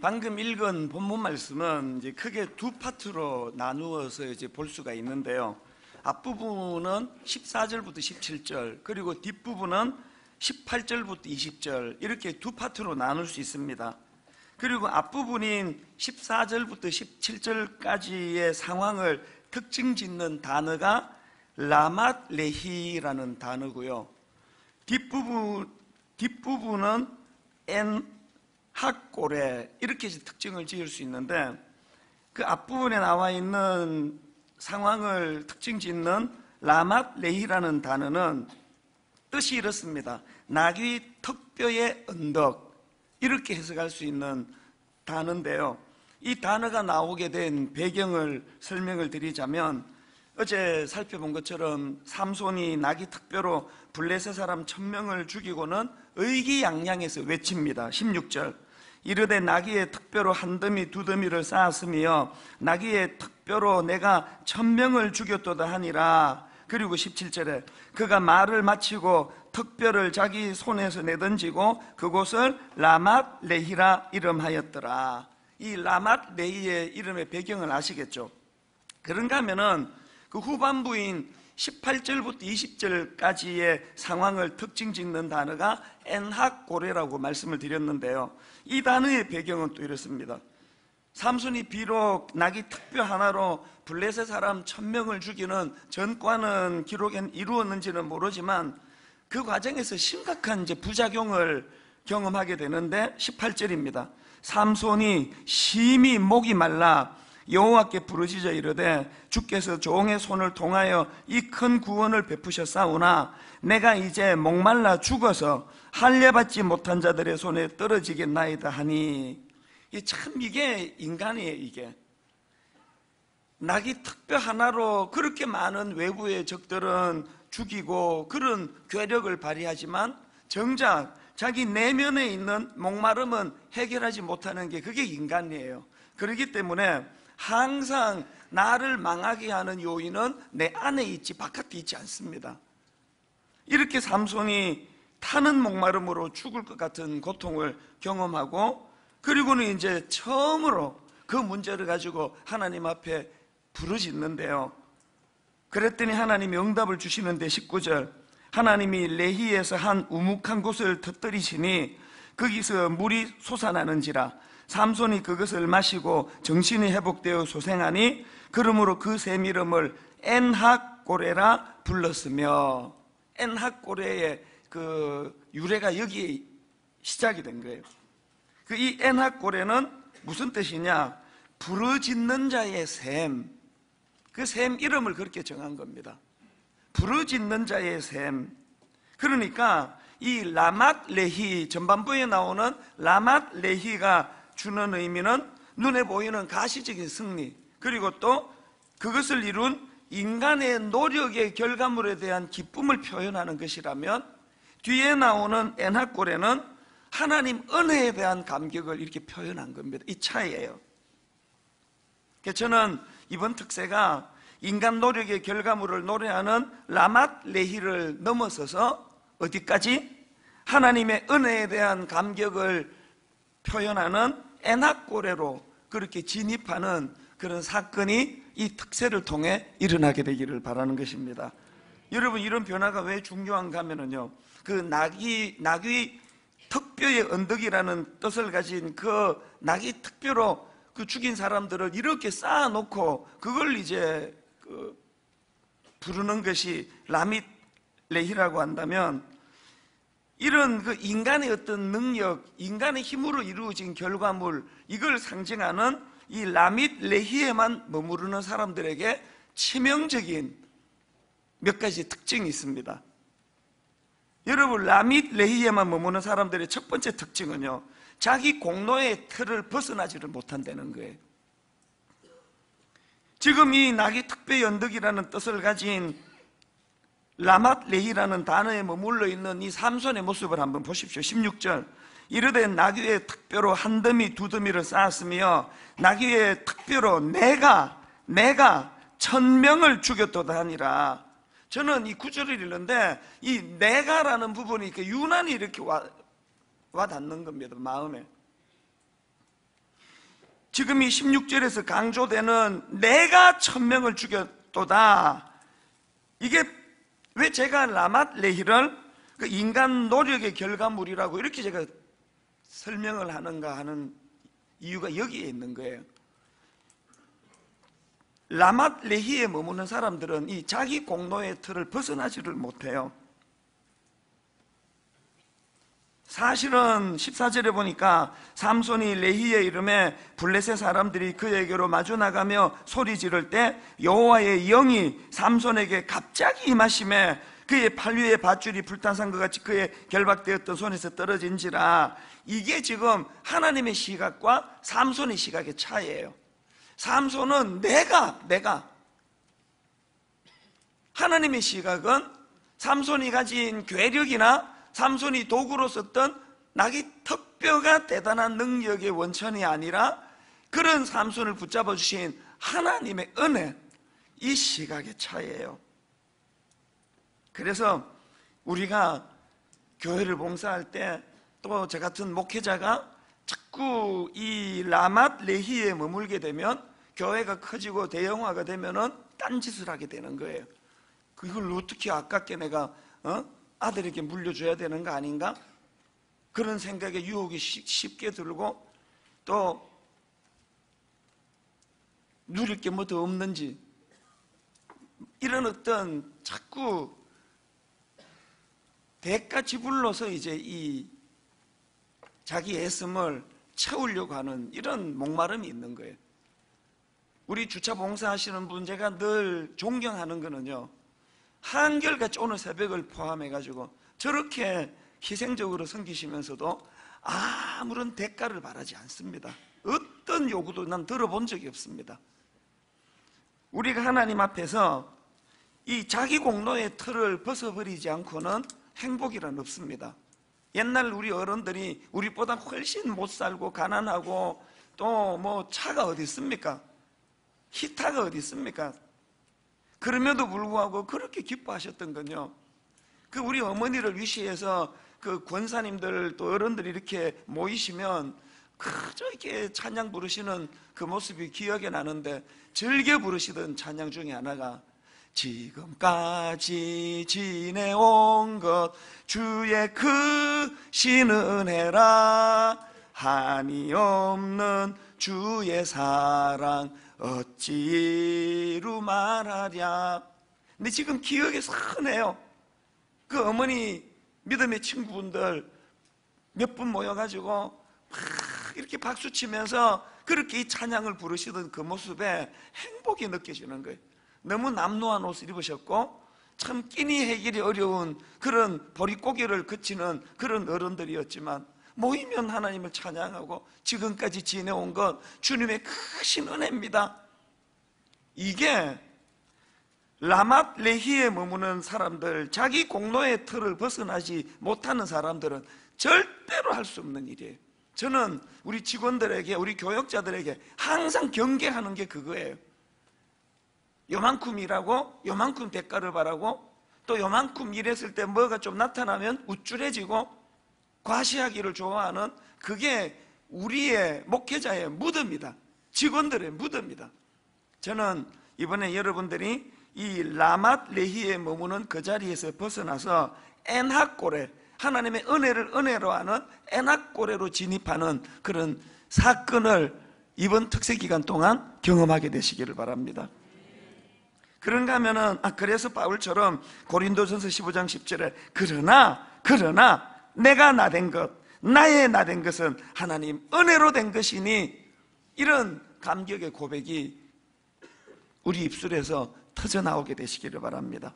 방금 읽은 본문 말씀은 이제 크게 두 파트로 나누어서 이제 볼 수가 있는데요. 앞부분은 14절부터 17절, 그리고 뒷부분은 18절부터 20절, 이렇게 두 파트로 나눌 수 있습니다. 그리고 앞부분인 14절부터 17절까지의 상황을 특징 짓는 단어가 라맛 레히라는 단어고요. 뒷부분, 뒷부분은 엔 학고래 이렇게 특징을 지을 수 있는데 그 앞부분에 나와 있는 상황을 특징 짓는 라맛 레히라는 단어는 뜻이 이렇습니다. 나귀 턱뼈의 언덕 이렇게 해석할 수 있는 단어인데요. 이 단어가 나오게 된 배경을 설명을 드리자면 어제 살펴본 것처럼 삼손이 나귀 턱뼈로 블레셋 사람 천명을 죽이고는 의기양양해서 외칩니다. 16절 이르되 나귀의 턱뼈로 한 더미 두 더미를 쌓았으며 나귀의 턱뼈로 내가 천명을 죽였도다 하니라 그리고 17절에 그가 말을 마치고 턱뼈를 자기 손에서 내던지고 그곳을 라맛 레히라 이름하였더라 이 라맛 레히의 이름의 배경을 아시겠죠? 그런가 하면은 그 후반부인 18절부터 20절까지의 상황을 특징 짓는 단어가 엔학고레라고 말씀을 드렸는데요. 이 단어의 배경은 또 이렇습니다. 삼손이 비록 나귀 특별 하나로 블레셋 사람 천명을 죽이는 전과는 기록엔 이루었는지는 모르지만 그 과정에서 심각한 이제 부작용을 경험하게 되는데 18절입니다. 삼손이 심히 목이 말라 여호와께 부르짖어 이르되 주께서 종의 손을 통하여 이 큰 구원을 베푸셨사오나 내가 이제 목말라 죽어서 할례받지 못한 자들의 손에 떨어지겠나이다 하니. 참 이게 인간이에요 이게. 낙이 특별 하나로 그렇게 많은 외부의 적들은 죽이고 그런 괴력을 발휘하지만 정작 자기 내면에 있는 목마름은 해결하지 못하는 게 그게 인간이에요. 그렇기 때문에 항상 나를 망하게 하는 요인은 내 안에 있지 바깥에 있지 않습니다. 이렇게 삼손이 타는 목마름으로 죽을 것 같은 고통을 경험하고 그리고는 이제 처음으로 그 문제를 가지고 하나님 앞에 부르짖는데요. 그랬더니 하나님이 응답을 주시는데 19절 하나님이 레히에서 한 우묵한 곳을 터뜨리시니 거기서 물이 솟아나는지라 삼손이 그것을 마시고 정신이 회복되어 소생하니 그러므로 그 샘 이름을 엔학고레라 불렀으며 엔학고레의 그 유래가 여기에 시작이 된 거예요. 그 이 엔학고레는 무슨 뜻이냐? 부르짖는 자의 샘. 그 샘 이름을 그렇게 정한 겁니다. 부르짖는 자의 샘. 그러니까 이 라맛 레히 전반부에 나오는 라맛 레히가 주는 의미는 눈에 보이는 가시적인 승리 그리고 또 그것을 이룬 인간의 노력의 결과물에 대한 기쁨을 표현하는 것이라면 뒤에 나오는 엔학골에는 하나님 은혜에 대한 감격을 이렇게 표현한 겁니다. 이 차이예요. 저는 이번 특세가 인간 노력의 결과물을 노래하는 라맛 레히를 넘어서서 어디까지? 하나님의 은혜에 대한 감격을 표현하는 에낙고래로 그렇게 진입하는 그런 사건이 이 특세를 통해 일어나게 되기를 바라는 것입니다. 여러분 이런 변화가 왜 중요한가 하면은요. 그 낙이 낙이 특별의 언덕이라는 뜻을 가진 그 낙이 특별로 그 죽인 사람들을 이렇게 쌓아놓고 그걸 이제 그 부르는 것이 라밋 레히라고 한다면 이런 그 인간의 어떤 능력, 인간의 힘으로 이루어진 결과물, 이걸 상징하는 이 라밋 레히에만 머무르는 사람들에게 치명적인 몇 가지 특징이 있습니다. 여러분, 라밋 레히에만 머무는 사람들의 첫 번째 특징은요, 자기 공로의 틀을 벗어나지를 못한다는 거예요. 지금 이 낙이 특별 연덕이라는 뜻을 가진 라맛 레히라는 단어에 머물러 있는 이 삼손의 모습을 한번 보십시오. 16절. 이르되 나귀의 특별로 한 더미 두 더미를 쌓았으며 나귀의 특별로 내가 내가 천명을 죽였도다 하니라. 저는 이 구절을 읽는데 이 내가라는 부분이 유난히 이렇게 와, 와 닿는 겁니다. 마음에. 지금 이 16절에서 강조되는 내가 천명을 죽였도다. 이게 왜 제가 라맛 레히를 그 인간 노력의 결과물이라고 이렇게 제가 설명을 하는가 하는 이유가 여기에 있는 거예요. 라맛 레히에 머무는 사람들은 이 자기 공로의 틀을 벗어나지를 못해요. 사실은 14절에 보니까 삼손이 레히의 이름에 블레셋 사람들이 그에게로 마주 나가며 소리 지를 때 여호와의 영이 삼손에게 갑자기 임하심에 그의 팔 위에 밧줄이 불탄 산 것 같이 그의 결박되었던 손에서 떨어진지라 이게 지금 하나님의 시각과 삼손의 시각의 차이예요. 삼손은 내가 내가 하나님의 시각은 삼손이 가진 괴력이나 삼손이 도구로 썼던 나기 턱뼈가 대단한 능력의 원천이 아니라 그런 삼손을 붙잡아 주신 하나님의 은혜 이 시각의 차이예요. 그래서 우리가 교회를 봉사할 때 또 저 같은 목회자가 자꾸 이 라맛 레히에 머물게 되면 교회가 커지고 대형화가 되면은 딴짓을 하게 되는 거예요. 그걸 어떻게 아깝게 내가 어? 아들에게 물려줘야 되는 거 아닌가? 그런 생각에 유혹이 쉽게 들고 또 누릴 게 뭐더 없는지 이런 어떤 자꾸 대가 지불로서 이제 이 자기 애씀을 채우려고 하는 이런 목마름이 있는 거예요. 우리 주차 봉사하시는 분 제가 늘 존경하는 거는요. 한결같이 오늘 새벽을 포함해가지고 저렇게 희생적으로 섬기시면서도 아무런 대가를 바라지 않습니다. 어떤 요구도 난 들어본 적이 없습니다. 우리가 하나님 앞에서 이 자기 공로의 틀을 벗어버리지 않고는 행복이란 없습니다. 옛날 우리 어른들이 우리보다 훨씬 못 살고 가난하고 또 뭐 차가 어디 있습니까? 히타가 어디 있습니까? 그럼에도 불구하고 그렇게 기뻐하셨던 건요. 그 우리 어머니를 위시해서 그 권사님들 또 어른들이 이렇게 모이시면 그저 이렇게 찬양 부르시는 그 모습이 기억에 나는데 즐겨 부르시던 찬양 중에 하나가 지금까지 지내온 것 주의 크신 은혜라 한이 없는 주의 사랑 어찌로 말하랴. 근데 지금 기억에 선해요. 그 어머니 믿음의 친구분들 몇 분 모여가지고 막 이렇게 박수 치면서 그렇게 이 찬양을 부르시던 그 모습에 행복이 느껴지는 거예요. 너무 남루한 옷을 입으셨고 참 끼니 해결이 어려운 그런 보릿고개를 그치는 그런 어른들이었지만 모이면 하나님을 찬양하고 지금까지 지내온 것 주님의 크신 은혜입니다. 이게 라맛 레히에 머무는 사람들, 자기 공로의 틀을 벗어나지 못하는 사람들은 절대로 할 수 없는 일이에요. 저는 우리 직원들에게, 우리 교역자들에게 항상 경계하는 게 그거예요. 요만큼 일하고 요만큼 대가를 바라고 또 요만큼 일했을 때 뭐가 좀 나타나면 우쭐해지고 과시하기를 좋아하는 그게 우리의 목회자의 무드입니다. 직원들의 무드입니다. 저는 이번에 여러분들이 이 라맛 레히에 머무는 그 자리에서 벗어나서 엔학고레 하나님의 은혜를 은혜로 하는 엔학고레로 진입하는 그런 사건을 이번 특세 기간 동안 경험하게 되시기를 바랍니다. 그런가 하면은 아 그래서 바울처럼 고린도전서 15장 10절에 그러나 그러나 내가 나 된 것 나의 나 된 것은 하나님 은혜로 된 것이니 이런 감격의 고백이 우리 입술에서 터져 나오게 되시기를 바랍니다.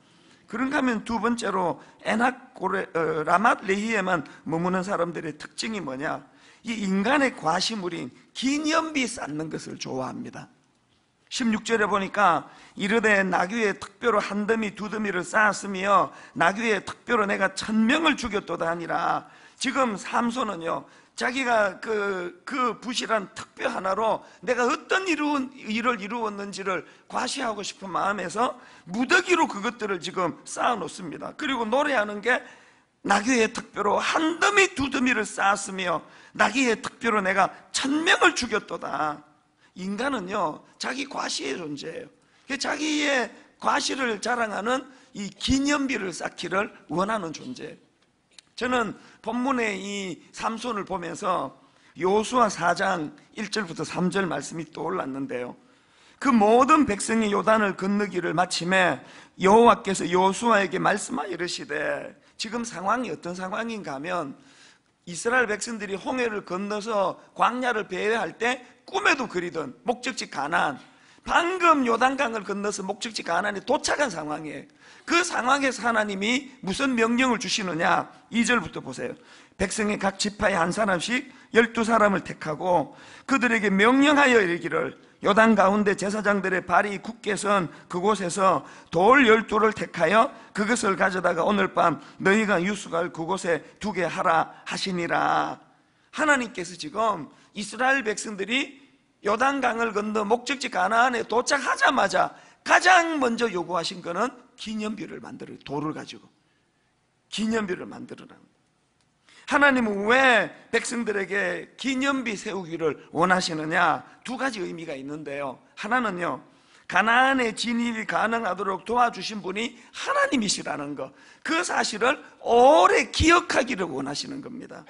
그런가 하면 두 번째로 에낙 고레 어, 라맛 레히에만 머무는 사람들의 특징이 뭐냐? 이 인간의 과시물인 기념비 쌓는 것을 좋아합니다. 16절에 보니까 이르되 나귀의 특별로 한 더미 두 더미를 쌓았으며 나귀의 특별로 내가 천명을 죽였도다 하니라. 지금 삼손은요 자기가 그, 그 부실한 특별 하나로 내가 어떤 이루, 일을 이루었는지를 과시하고 싶은 마음에서 무더기로 그것들을 지금 쌓아 놓습니다. 그리고 노래하는 게 나귀의 특별로 한 더미 두 더미를 쌓았으며 나귀의 특별로 내가 천명을 죽였도다 인간은요, 자기 과시의 존재예요. 그 자기의 과시를 자랑하는 이 기념비를 쌓기를 원하는 존재예요. 저는 본문의 이 삼손을 보면서 요수아 4장 1절부터 3절 말씀이 떠올랐는데요. 그 모든 백성이 요단을 건너기를 마침에 여호와께서 요수아에게 말씀하여 이르시되 지금 상황이 어떤 상황인가 하면 이스라엘 백성들이 홍해를 건너서 광야를 배회할 때 꿈에도 그리던 목적지 가나안 방금 요단강을 건너서 목적지 가나안에 도착한 상황이에요. 그 상황에서 하나님이 무슨 명령을 주시느냐? 2절부터 보세요. 백성의 각 지파에 한 사람씩 열두 사람을 택하고 그들에게 명령하여 이르기를 요단 가운데 제사장들의 발이 굳게 선 그곳에서 돌 열두를 택하여 그것을 가져다가 오늘 밤 너희가 유수갈 그곳에 두게 하라 하시니라. 하나님께서 지금 이스라엘 백성들이 요단강을 건너 목적지 가나안에 도착하자마자 가장 먼저 요구하신 것은 기념비를 만들어 돌을 가지고 기념비를 만들어라. 하나님은 왜 백성들에게 기념비 세우기를 원하시느냐? 두 가지 의미가 있는데요. 하나는요, 가나안의 진입이 가능하도록 도와주신 분이 하나님이시라는 것. 그 사실을 오래 기억하기를 원하시는 겁니다.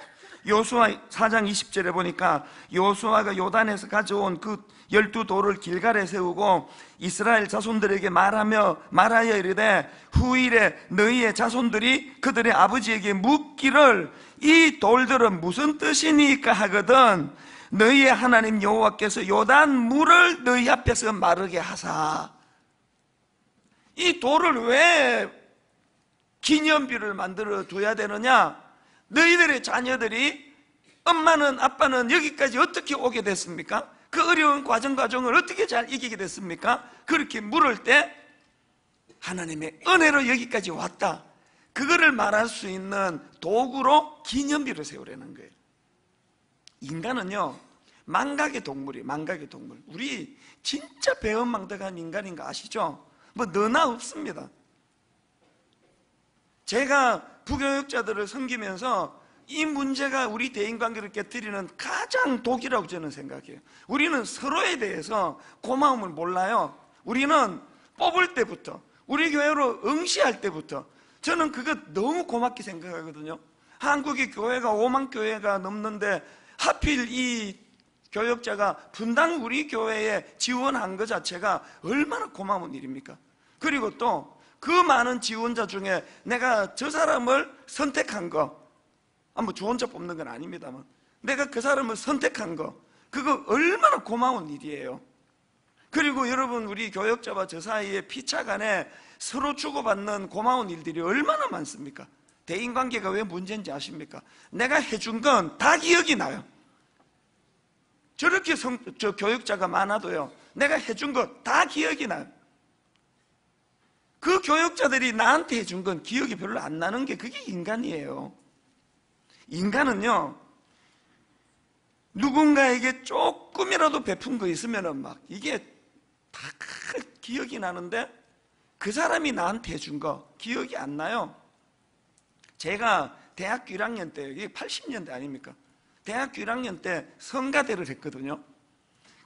요수아 4장 20절에 보니까 요수아가 요단에서 가져온 그 열두 돌을 길갈에 세우고 이스라엘 자손들에게 말하며 말하여 이르되 후일에 너희의 자손들이 그들의 아버지에게 묻기를 이 돌들은 무슨 뜻이니까 하거든? 너희의 하나님 여호와께서 요단 물을 너희 앞에서 마르게 하사. 이 돌을 왜 기념비를 만들어 둬야 되느냐 너희들의 자녀들이 엄마는 아빠는 여기까지 어떻게 오게 됐습니까? 그 어려운 과정 과정을 어떻게 잘 이기게 됐습니까? 그렇게 물을 때 하나님의 은혜로 여기까지 왔다. 그거를 말할 수 있는 도구로 기념비를 세우려는 거예요. 인간은요, 망각의 동물이에요. 망각의 동물. 우리 진짜 배은망덕한 인간인 거 아시죠? 뭐 너나 없습니다. 제가 부교육자들을 섬기면서 이 문제가 우리 대인관계를 깨뜨리는 가장 독이라고 저는 생각해요. 우리는 서로에 대해서 고마움을 몰라요. 우리는 뽑을 때부터, 우리 교회로 응시할 때부터 저는 그거 너무 고맙게 생각하거든요. 한국의 교회가 5만 교회가 넘는데 하필 이 교역자가 분당 우리 교회에 지원한 것 자체가 얼마나 고마운 일입니까? 그리고 또 그 많은 지원자 중에 내가 저 사람을 선택한 거, 아, 뭐 좋은 자 뽑는 건 아닙니다만, 내가 그 사람을 선택한 거, 그거 얼마나 고마운 일이에요. 그리고 여러분, 우리 교역자와 저 사이에 피차 간에 서로 주고받는 고마운 일들이 얼마나 많습니까? 대인관계가 왜 문제인지 아십니까? 내가 해준 건 다 기억이 나요. 저렇게 성, 저 교육자가 많아도요, 내가 해준 거 다 기억이 나요. 그 교육자들이 나한테 해준 건 기억이 별로 안 나는 게 그게 인간이에요. 인간은요, 누군가에게 조금이라도 베푼 거 있으면은 막 이게 다 기억이 나는데 그 사람이 나한테 해준 거 기억이 안 나요. 제가 대학교 1학년 때, 이게 80년대 아닙니까? 대학교 1학년 때 성가대를 했거든요.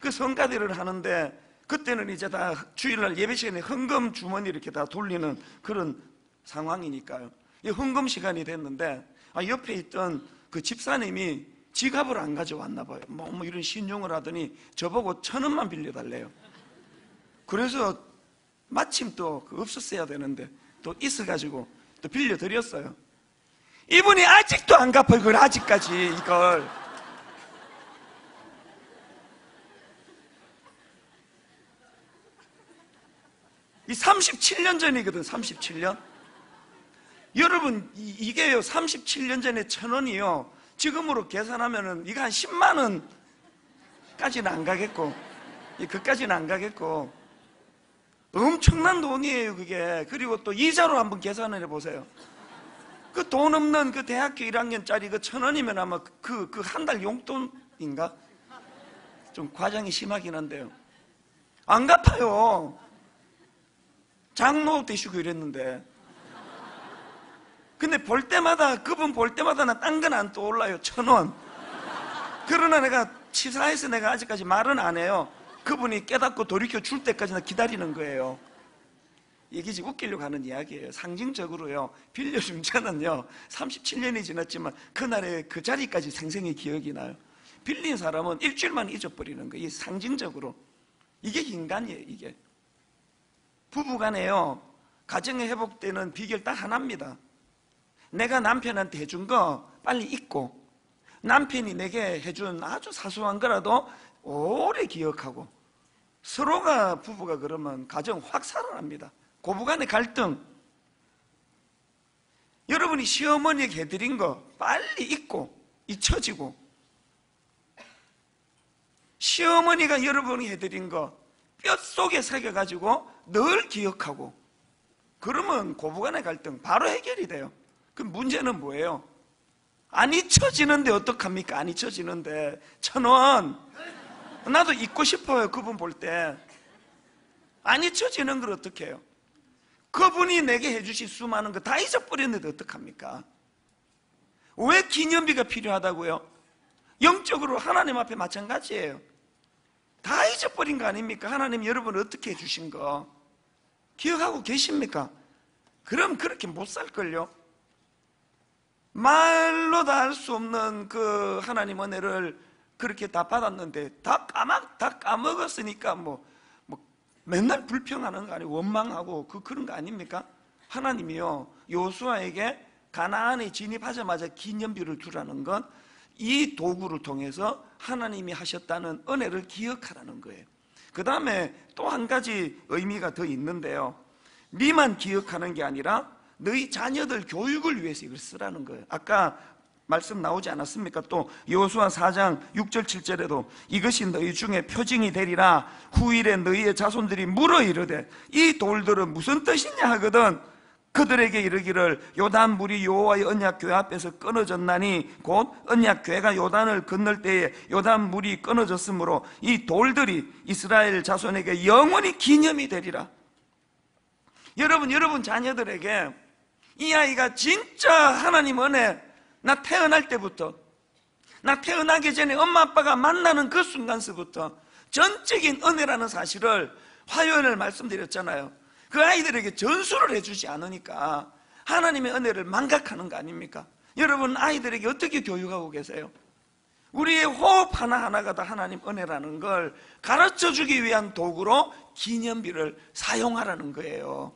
그 성가대를 하는데 그때는 이제 다 주일날 예배 시간에 헌금 주머니 이렇게 다 돌리는 그런 상황이니까요. 이 헌금 시간이 됐는데 아, 옆에 있던 그 집사님이 지갑을 안 가져왔나 봐요. 뭐, 뭐 이런 신용을 하더니 저보고 천 원만 빌려달래요. 그래서 마침 또그 없었어야 되는데 또 있어가지고 또 빌려드렸어요. 이분이 아직도 안 갚아요. 그걸 아직까지 이걸. 이 37년 전이거든, 37년. 여러분, 이, 게요 37년 전에 천 원이요. 지금으로 계산하면은 이거 한 10만 원까지는 안 가겠고, 그까지는 안 가겠고, 엄청난 돈이에요, 그게. 그리고 또 이자로 한번 계산을 해보세요. 그 돈 없는 그 대학교 1학년짜리 그 천 원이면 아마 그, 그 한 달 용돈인가? 좀 과장이 심하긴 한데요. 안 갚아요. 장로 되시고 이랬는데. 근데 볼 때마다, 그분 볼 때마다 나 딴 건 안 떠올라요. 천 원. 그러나 내가 치사해서 내가 아직까지 말은 안 해요. 그분이 깨닫고 돌이켜 줄 때까지는 기다리는 거예요. 이게 지금 웃기려고 하는 이야기예요. 상징적으로요. 빌려준 자는요. 37년이 지났지만 그날의 그 자리까지 생생히 기억이 나요. 빌린 사람은 일주일만 잊어버리는 거예요. 이 상징적으로. 이게 인간이에요, 이게. 부부간에요. 가정의 회복되는 비결 딱 하나입니다. 내가 남편한테 해준 거 빨리 잊고 남편이 내게 해준 아주 사소한 거라도 오래 기억하고 서로가 부부가 그러면 가정 확 살아납니다. 고부간의 갈등 여러분이 시어머니에게 해드린 거 빨리 잊고 잊혀지고 시어머니가 여러분이 해드린 거 뼛속에 새겨가지고 늘 기억하고 그러면 고부간의 갈등 바로 해결이 돼요. 그 문제는 뭐예요? 안 잊혀지는데 어떡합니까? 안 잊혀지는데 천원 나도 잊고 싶어요 그분 볼 때 안 잊혀지는 걸 어떻게 해요? 그분이 내게 해주신 수많은 거 다 잊어버렸는데 어떡합니까? 왜 기념비가 필요하다고요? 영적으로 하나님 앞에 마찬가지예요 다 잊어버린 거 아닙니까? 하나님 여러분 어떻게 해주신 거 기억하고 계십니까? 그럼 그렇게 못 살걸요? 말로 다 할 수 없는 그 하나님 은혜를 그렇게 다 받았는데 다 까먹 다 까먹었으니까 뭐, 뭐 맨날 불평하는 거 아니고 원망하고 그 그런 거 아닙니까? 하나님이요 요수아에게 가나안에 진입하자마자 기념비를 주라는 건 이 도구를 통해서 하나님이 하셨다는 은혜를 기억하라는 거예요. 그 다음에 또 한 가지 의미가 더 있는데요. 니만 기억하는 게 아니라 너희 자녀들 교육을 위해서 이걸 쓰라는 거예요. 아까 말씀 나오지 않았습니까? 또 여호수아 4장 6절 7절에도 이것이 너희 중에 표징이 되리라 후일에 너희의 자손들이 물어 이르되 이 돌들은 무슨 뜻이냐 하거든 그들에게 이르기를 요단 물이 여호와의 언약 교회 앞에서 끊어졌나니 곧 언약 교회가 요단을 건널 때에 요단 물이 끊어졌으므로 이 돌들이 이스라엘 자손에게 영원히 기념이 되리라. 여러분 여러분 자녀들에게 이 아이가 진짜 하나님 은혜 나 태어날 때부터 나 태어나기 전에 엄마 아빠가 만나는 그 순간서부터 전적인 은혜라는 사실을 화요일을 말씀드렸잖아요. 그 아이들에게 전수를 해주지 않으니까 하나님의 은혜를 망각하는 거 아닙니까? 여러분 아이들에게 어떻게 교육하고 계세요? 우리의 호흡 하나하나가 다 하나님 은혜라는 걸 가르쳐 주기 위한 도구로 기념비를 사용하라는 거예요.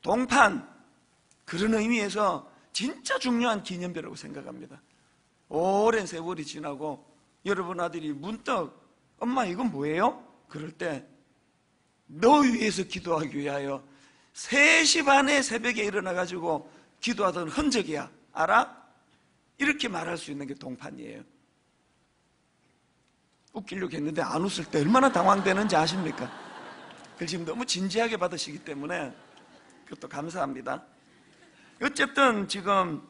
동판 그런 의미에서 진짜 중요한 기념비라고 생각합니다. 오랜 세월이 지나고 여러분 아들이 문득 엄마 이건 뭐예요? 그럴 때 너 위해서 기도하기 위하여 3시 반에 새벽에 일어나가지고 기도하던 흔적이야. 알아? 이렇게 말할 수 있는 게 동판이에요. 웃기려고 했는데 안 웃을 때 얼마나 당황되는지 아십니까? 그걸 지금 너무 진지하게 받으시기 때문에 그것도 감사합니다. 어쨌든 지금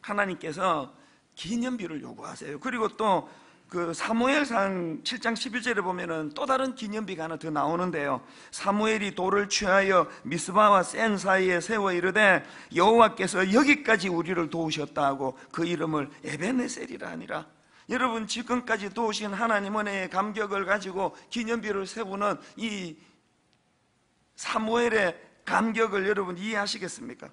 하나님께서 기념비를 요구하세요. 그리고 또 그 사무엘상 7장 11절에 보면은 또 다른 기념비가 하나 더 나오는데요. 사무엘이 돌을 취하여 미스바와 센 사이에 세워 이르되 여호와께서 여기까지 우리를 도우셨다 하고 그 이름을 에베네셀이라 하니라. 여러분 지금까지 도우신 하나님 은혜의 감격을 가지고 기념비를 세우는 이 사무엘의 감격을 여러분 이해하시겠습니까?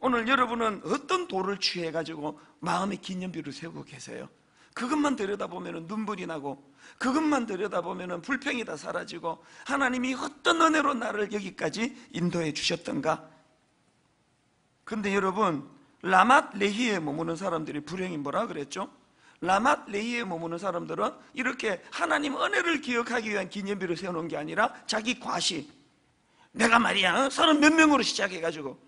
오늘 여러분은 어떤 돌을 취해 가지고 마음의 기념비를 세우고 계세요? 그것만 들여다보면 눈물이 나고 그것만 들여다보면 불평이 다 사라지고 하나님이 어떤 은혜로 나를 여기까지 인도해 주셨던가? 근데 여러분 라맛 레히에 머무는 사람들이 불행이 뭐라 그랬죠? 라맛 레히에 머무는 사람들은 이렇게 하나님 은혜를 기억하기 위한 기념비를 세우는 게 아니라 자기 과시. 내가 말이야 서른 몇 명으로 시작해가지고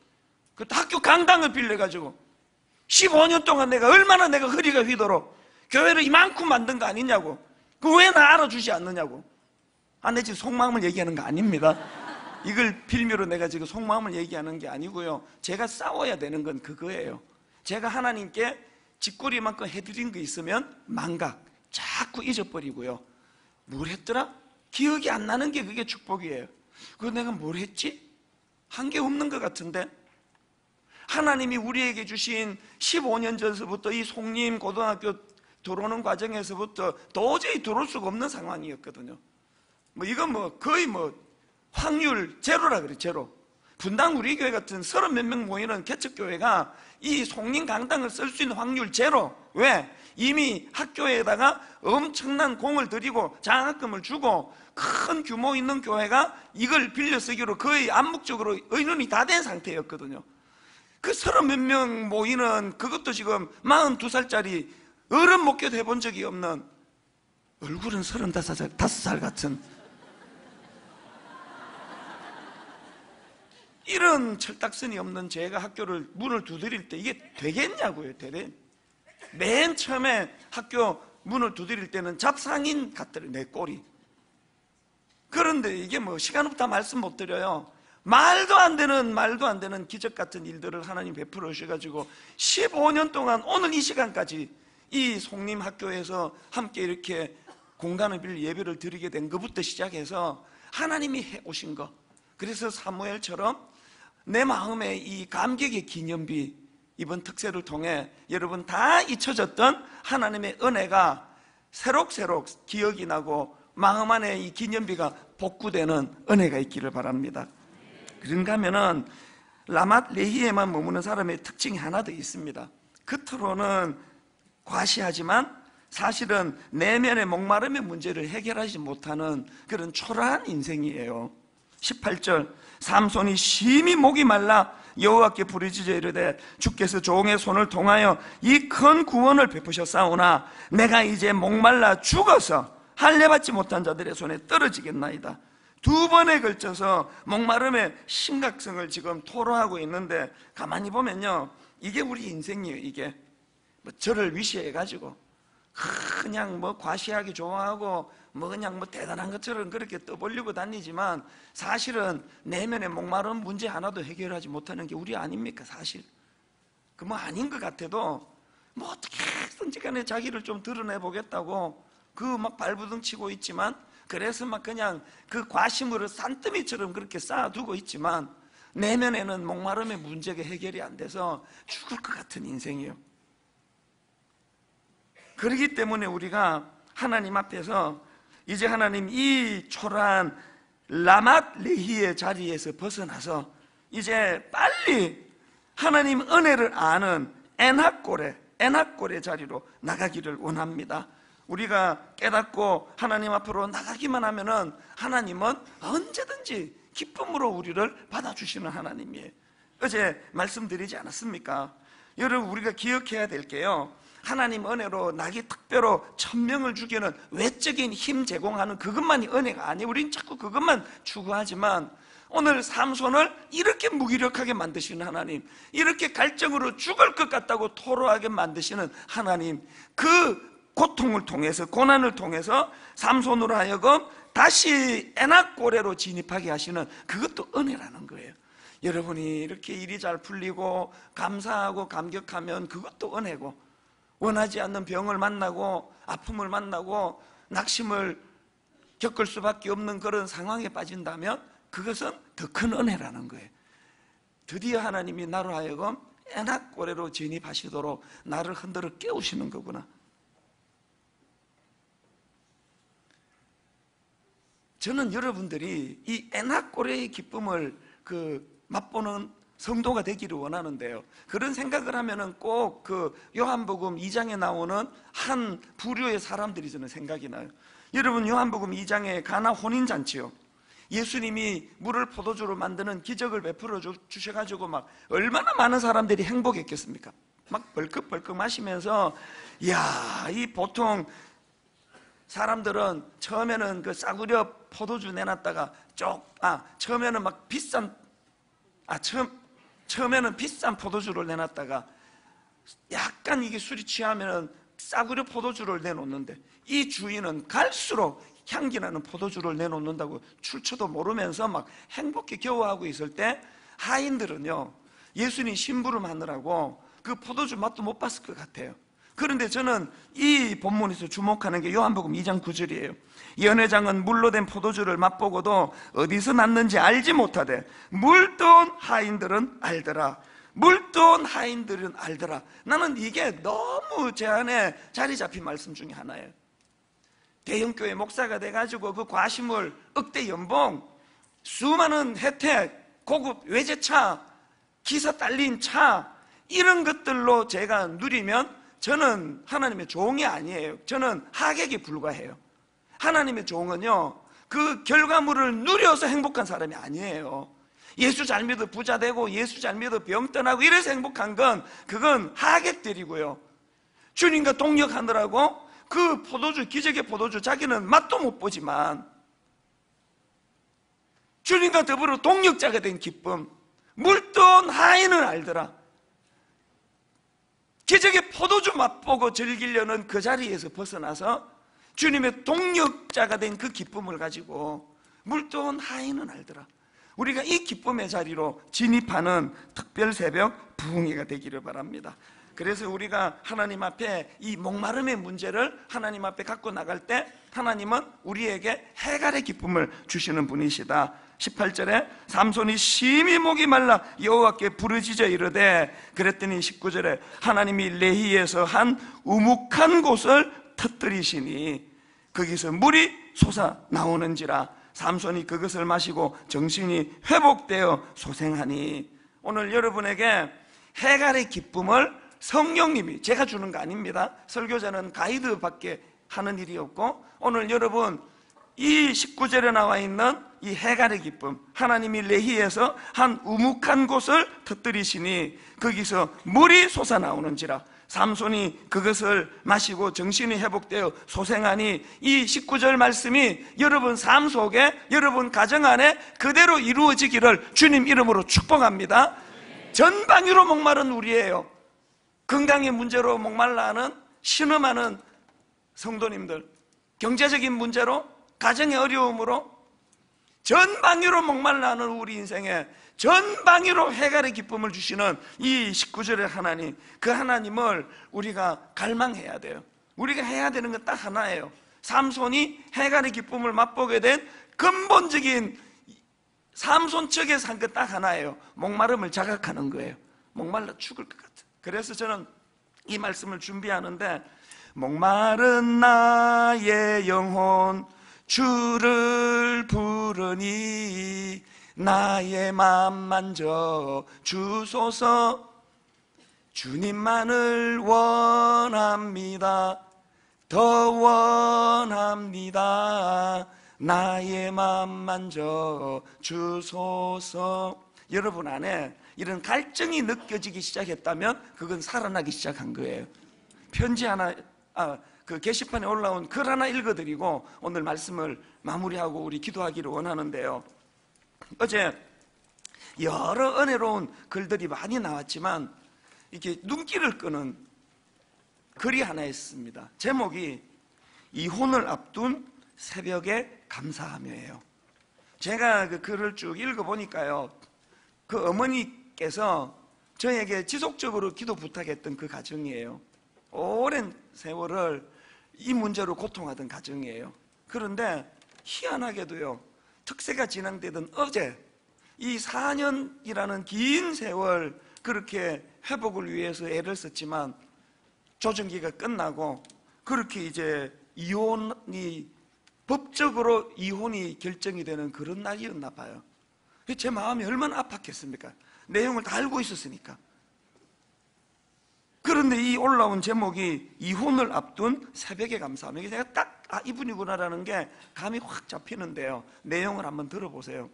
그 학교 강당을 빌려가지고 15년 동안 내가 얼마나 내가 허리가 휘도록 교회를 이만큼 만든 거 아니냐고. 그 왜 나 알아주지 않느냐고. 아, 내 지금 속마음을 얘기하는 거 아닙니다. 이걸 빌미로 내가 지금 속마음을 얘기하는 게 아니고요. 제가 싸워야 되는 건 그거예요. 제가 하나님께 짓거리만큼 해드린 거 있으면 망각 자꾸 잊어버리고요. 뭘 했더라? 기억이 안 나는 게 그게 축복이에요. 그거 내가 뭘 했지? 한 게 없는 것 같은데. 하나님이 우리에게 주신 15년 전서부터 이 송림 고등학교 들어오는 과정에서부터 도저히 들어올 수가 없는 상황이었거든요. 뭐 이건 뭐 거의 뭐 확률 제로라 그래 제로 분당 우리 교회 같은 서른 몇 명 모이는 개척교회가 이 송림 강당을 쓸 수 있는 확률 제로 왜? 이미 학교에다가 엄청난 공을 들이고 장학금을 주고 큰 규모 있는 교회가 이걸 빌려 쓰기로 거의 암묵적으로 의논이 다 된 상태였거든요 그 서른 몇 명 모이는 그것도 지금 42살짜리 어른 목교도 해본 적이 없는 얼굴은 서른다섯 살, 다섯 살 같은 이런 철딱선이 없는 제가 학교를 문을 두드릴 때 이게 되겠냐고요, 되대. 맨 처음에 학교 문을 두드릴 때는 잡상인 같더래, 내 꼴이. 그런데 이게 뭐 시간 없다 말씀 못 드려요. 말도 안 되는, 말도 안 되는 기적 같은 일들을 하나님 베풀어 주셔 가지고 15년 동안 오늘 이 시간까지 이 송림 학교에서 함께 이렇게 공간을 빌려 예배를 드리게 된 것부터 시작해서 하나님이 해 오신 거. 그래서 사무엘처럼 내 마음에 이 감격의 기념비 이번 특세를 통해 여러분 다 잊혀졌던 하나님의 은혜가 새록새록 기억이 나고 마음 안에 이 기념비가 복구되는 은혜가 있기를 바랍니다. 그런가 하면은 라맛 레히에만 머무는 사람의 특징이 하나 더 있습니다. 겉으로는 과시하지만 사실은 내면의 목마름의 문제를 해결하지 못하는 그런 초라한 인생이에요. 18절 삼손이 심히 목이 말라 여호와께 부르짖어 이르되 주께서 종의 손을 통하여 이 큰 구원을 베푸셨사오나 내가 이제 목말라 죽어서 할례 받지 못한 자들의 손에 떨어지겠나이다. 두 번에 걸쳐서 목마름의 심각성을 지금 토로하고 있는데 가만히 보면요 이게 우리 인생이에요 이게 뭐 저를 위시해가지고 그냥 뭐 과시하기 좋아하고 뭐 그냥 뭐 대단한 것처럼 그렇게 떠벌리고 다니지만 사실은 내면의 목마른 문제 하나도 해결하지 못하는 게 우리 아닙니까 사실? 그 뭐 아닌 것 같아도 뭐 어떻게든지 간에 자기를 좀 드러내 보겠다고 그 막 발부둥 치고 있지만 그래서 막 그냥 그 과심으로 산더미처럼 그렇게 쌓아두고 있지만 내면에는 목마름의 문제가 해결이 안 돼서 죽을 것 같은 인생이에요 그렇기 때문에 우리가 하나님 앞에서 이제 하나님 이 초라한 라맛 레히의 자리에서 벗어나서 이제 빨리 하나님 은혜를 아는 에낙골의 에낙골의 자리로 나가기를 원합니다. 우리가 깨닫고 하나님 앞으로 나가기만 하면은 하나님은 언제든지 기쁨으로 우리를 받아주시는 하나님이에요. 어제 말씀드리지 않았습니까? 여러분 우리가 기억해야 될 게요. 하나님 은혜로 나기 특별로 천명을 주기는 외적인 힘 제공하는 그것만이 은혜가 아니에요. 우린 자꾸 그것만 추구하지만 오늘 삼손을 이렇게 무기력하게 만드시는 하나님, 이렇게 갈증으로 죽을 것 같다고 토로하게 만드시는 하나님, 그 고통을 통해서, 고난을 통해서 삼손으로 하여금 다시 애낙고래로 진입하게 하시는 그것도 은혜라는 거예요. 여러분이 이렇게 일이 잘 풀리고 감사하고 감격하면 그것도 은혜고 원하지 않는 병을 만나고 아픔을 만나고 낙심을 겪을 수밖에 없는 그런 상황에 빠진다면 그것은 더 큰 은혜라는 거예요. 드디어 하나님이 나로 하여금 애낙고래로 진입하시도록 나를 흔들어 깨우시는 거구나. 저는 여러분들이 이 애낙고래의 기쁨을 그 맛보는 성도가 되기를 원하는데요. 그런 생각을 하면은 꼭 그 요한복음 2장에 나오는 한 부류의 사람들이 저는 생각이 나요. 여러분 요한복음 2장에 가나 혼인 잔치요. 예수님이 물을 포도주로 만드는 기적을 베풀어 주셔가지고 막 얼마나 많은 사람들이 행복했겠습니까? 막 벌컥벌컥 마시면서 야, 이 보통 사람들은 처음에는 그 싸구려 포도주 내놨다가 쪽, 아, 처음에는 막 비싼, 아, 처음, 처음에는 비싼 포도주를 내놨다가 약간 이게 술이 취하면 싸구려 포도주를 내놓는데 이 주인은 갈수록 향기 나는 포도주를 내놓는다고 출처도 모르면서 막 행복해 겨워하고 있을 때 하인들은요 예수님 심부름 하느라고 그 포도주 맛도 못 봤을 것 같아요 그런데 저는 이 본문에서 주목하는 게 요한복음 2장 9절이에요. 연회장은 물로 된 포도주를 맛보고도 어디서 났는지 알지 못하되 물돈 하인들은 알더라. 물돈 하인들은 알더라. 나는 이게 너무 제 안에 자리 잡힌 말씀 중에 하나예요. 대형교회 목사가 돼가지고 그 과시물 억대 연봉 수많은 혜택 고급 외제차 기사 딸린 차 이런 것들로 제가 누리면 저는 하나님의 종이 아니에요. 저는 하객에 불과해요. 하나님의 종은요 그 결과물을 누려서 행복한 사람이 아니에요. 예수 잘 믿어 부자 되고 예수 잘 믿어 병 떠나고 이래서 행복한 건 그건 하객들이고요. 주님과 동력하느라고 그 포도주 기적의 포도주 자기는 맛도 못 보지만 주님과 더불어 동력자가 된 기쁨 물돈 하인은 알더라 기적의 포도주 맛보고 즐기려는 그 자리에서 벗어나서 주님의 동력자가 된 그 기쁨을 가지고 물돈 하인은 알더라. 우리가 이 기쁨의 자리로 진입하는 특별 새벽 부흥회가 되기를 바랍니다. 그래서 우리가 하나님 앞에 이 목마름의 문제를 하나님 앞에 갖고 나갈 때 하나님은 우리에게 해갈의 기쁨을 주시는 분이시다 18절에 삼손이 심히 목이 말라 여호와께 부르짖어 이르되 그랬더니 19절에 하나님이 레히에서 한 우묵한 곳을 터뜨리시니 거기서 물이 솟아 나오는지라 삼손이 그것을 마시고 정신이 회복되어 소생하니 오늘 여러분에게 해갈의 기쁨을 성령님이 제가 주는 거 아닙니다. 설교자는 가이드밖에 하는 일이 없고 오늘 여러분 이 19절에 나와 있는 이 해갈의 기쁨 하나님이 레히에서 한 우묵한 곳을 터뜨리시니 거기서 물이 솟아나오는지라. 삼손이 그것을 마시고 정신이 회복되어 소생하니 이 19절 말씀이 여러분 삶 속에 여러분 가정 안에 그대로 이루어지기를 주님 이름으로 축복합니다. 전방위로 목마른 우리예요. 건강의 문제로 목말라하는 신음하는 성도님들 경제적인 문제로 가정의 어려움으로 전방위로 목말라하는 우리 인생에 전방위로 해갈의 기쁨을 주시는 이 19절의 하나님 그 하나님을 우리가 갈망해야 돼요. 우리가 해야 되는 건 딱 하나예요. 삼손이 해갈의 기쁨을 맛보게 된 근본적인 삼손 측에서 한것딱 하나예요. 목마름을 자각하는 거예요. 목말라 죽을 것 같아. 그래서 저는 이 말씀을 준비하는데 목마른 나의 영혼 주를 부르니 나의 맘 만져 주소서. 주님만을 원합니다. 더 원합니다. 나의 맘 만져 주소서. 여러분 안에 이런 갈증이 느껴지기 시작했다면 그건 살아나기 시작한 거예요. 편지 하나 아, 그 게시판에 올라온 글 하나 읽어드리고 오늘 말씀을 마무리하고 우리 기도하기를 원하는데요. 어제 여러 은혜로운 글들이 많이 나왔지만 이렇게 눈길을 끄는 글이 하나 있습니다. 제목이 이혼을 앞둔 새벽에 감사하며예요 제가 그 글을 쭉 읽어보니까요 그 어머니께서 저에게 지속적으로 기도 부탁했던 그 가정이에요. 오랜 세월을 이 문제로 고통하던 가정이에요. 그런데 희한하게도요 특세가 진행되던 어제 이 4년이라는 긴 세월 그렇게 회복을 위해서 애를 썼지만 조정기가 끝나고 그렇게 이제 이혼이 법적으로 이혼이 결정이 되는 그런 날이었나 봐요. 제 마음이 얼마나 아팠겠습니까? 내용을 다 알고 있었으니까 그런데 이 올라온 제목이 이혼을 앞둔 새벽에 감사함. 이게 제가 딱, 아, 이분이구나라는 게 감이 확 잡히는데요. 내용을 한번 들어보세요.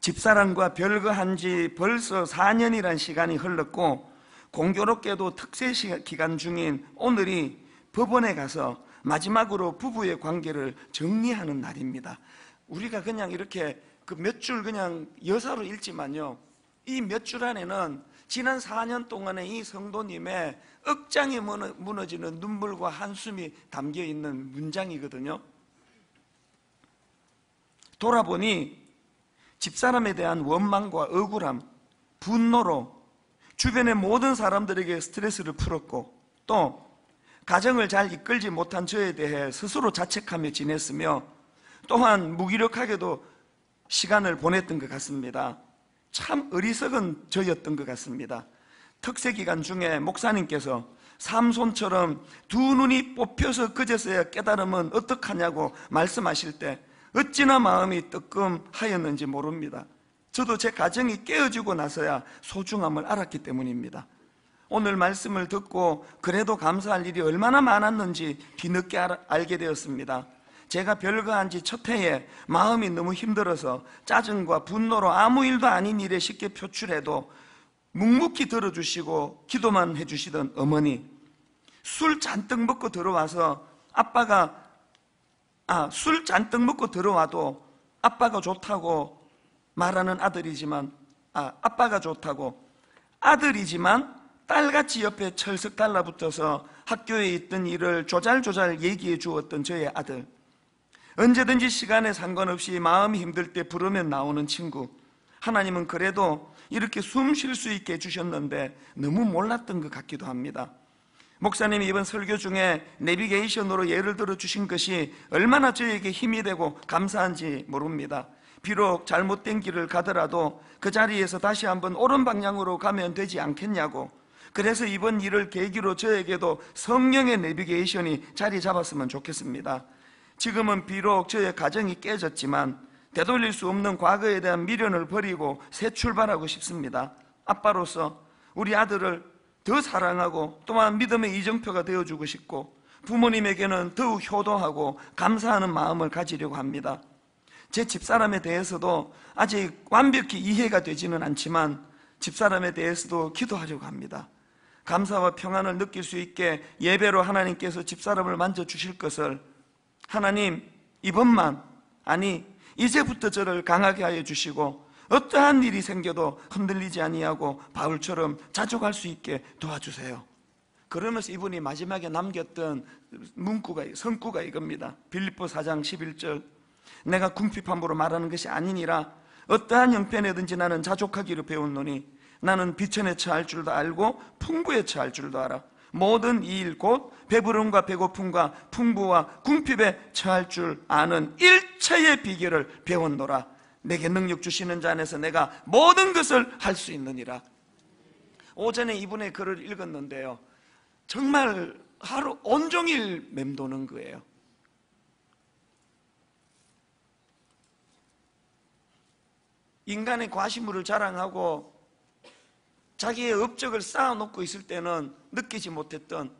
집사람과 별거한 지 벌써 4년이란 시간이 흘렀고, 공교롭게도 특세 기간 중인 오늘이 법원에 가서 마지막으로 부부의 관계를 정리하는 날입니다. 우리가 그냥 이렇게 그 몇 줄 그냥 여사로 읽지만요. 이 몇 줄 안에는 지난 4년 동안의 이 성도님의 억장이 무너지는 눈물과 한숨이 담겨 있는 문장이거든요. 돌아보니 집사람에 대한 원망과 억울함, 분노로 주변의 모든 사람들에게 스트레스를 풀었고 또 가정을 잘 이끌지 못한 저에 대해 스스로 자책하며 지냈으며 또한 무기력하게도 시간을 보냈던 것 같습니다. 참 어리석은 저였던 것 같습니다 특세 기간 중에 목사님께서 삼손처럼 두 눈이 뽑혀서 그제서야 깨달으면 어떡하냐고 말씀하실 때 어찌나 마음이 뜨끔하였는지 모릅니다. 저도 제 가정이 깨어지고 나서야 소중함을 알았기 때문입니다. 오늘 말씀을 듣고 그래도 감사할 일이 얼마나 많았는지 뒤늦게 알게 되었습니다. 제가 별거 한 지 첫 해에 마음이 너무 힘들어서 짜증과 분노로 아무 일도 아닌 일에 쉽게 표출해도 묵묵히 들어주시고 기도만 해주시던 어머니 술 잔뜩 먹고 들어와서 아빠가 아, 술 잔뜩 먹고 들어와도 아빠가 좋다고 말하는 아들이지만 아, 아빠가 좋다고 아들이지만 딸같이 옆에 철석 달라붙어서 학교에 있던 일을 조잘조잘 얘기해 주었던 저의 아들 언제든지 시간에 상관없이 마음이 힘들 때 부르면 나오는 친구. 하나님은 그래도 이렇게 숨 쉴 수 있게 해주셨는데 너무 몰랐던 것 같기도 합니다. 목사님이 이번 설교 중에 내비게이션으로 예를 들어 주신 것이 얼마나 저에게 힘이 되고 감사한지 모릅니다. 비록 잘못된 길을 가더라도 그 자리에서 다시 한번 옳은 방향으로 가면 되지 않겠냐고. 그래서 이번 일을 계기로 저에게도 성령의 내비게이션이 자리 잡았으면 좋겠습니다 지금은 비록 저의 가정이 깨졌지만 되돌릴 수 없는 과거에 대한 미련을 버리고 새 출발하고 싶습니다. 아빠로서 우리 아들을 더 사랑하고 또한 믿음의 이정표가 되어주고 싶고 부모님에게는 더욱 효도하고 감사하는 마음을 가지려고 합니다. 제 집사람에 대해서도 아직 완벽히 이해가 되지는 않지만 집사람에 대해서도 기도하려고 합니다. 감사와 평안을 느낄 수 있게 예배로 하나님께서 집사람을 만져주실 것을 하나님 이번만 아니 이제부터 저를 강하게 하여 주시고 어떠한 일이 생겨도 흔들리지 아니하고 바울처럼 자족할 수 있게 도와주세요. 그러면서 이분이 마지막에 남겼던 문구가 성구가 이겁니다. 빌립보 4장 11절 내가 궁핍함으로 말하는 것이 아니니라 어떠한 형편에든지 나는 자족하기를 배웠노니 나는 비천에 처할 줄도 알고 풍부에 처할 줄도 알아 모든 일곧 배부름과 배고픔과 풍부와 궁핍에 처할 줄 아는 일체의 비결을 배웠노라. 내게 능력 주시는 자 안에서 내가 모든 것을 할 수 있느니라. 오전에 이분의 글을 읽었는데요. 정말 하루 온종일 맴도는 거예요. 인간의 과시물을 자랑하고 자기의 업적을 쌓아놓고 있을 때는 느끼지 못했던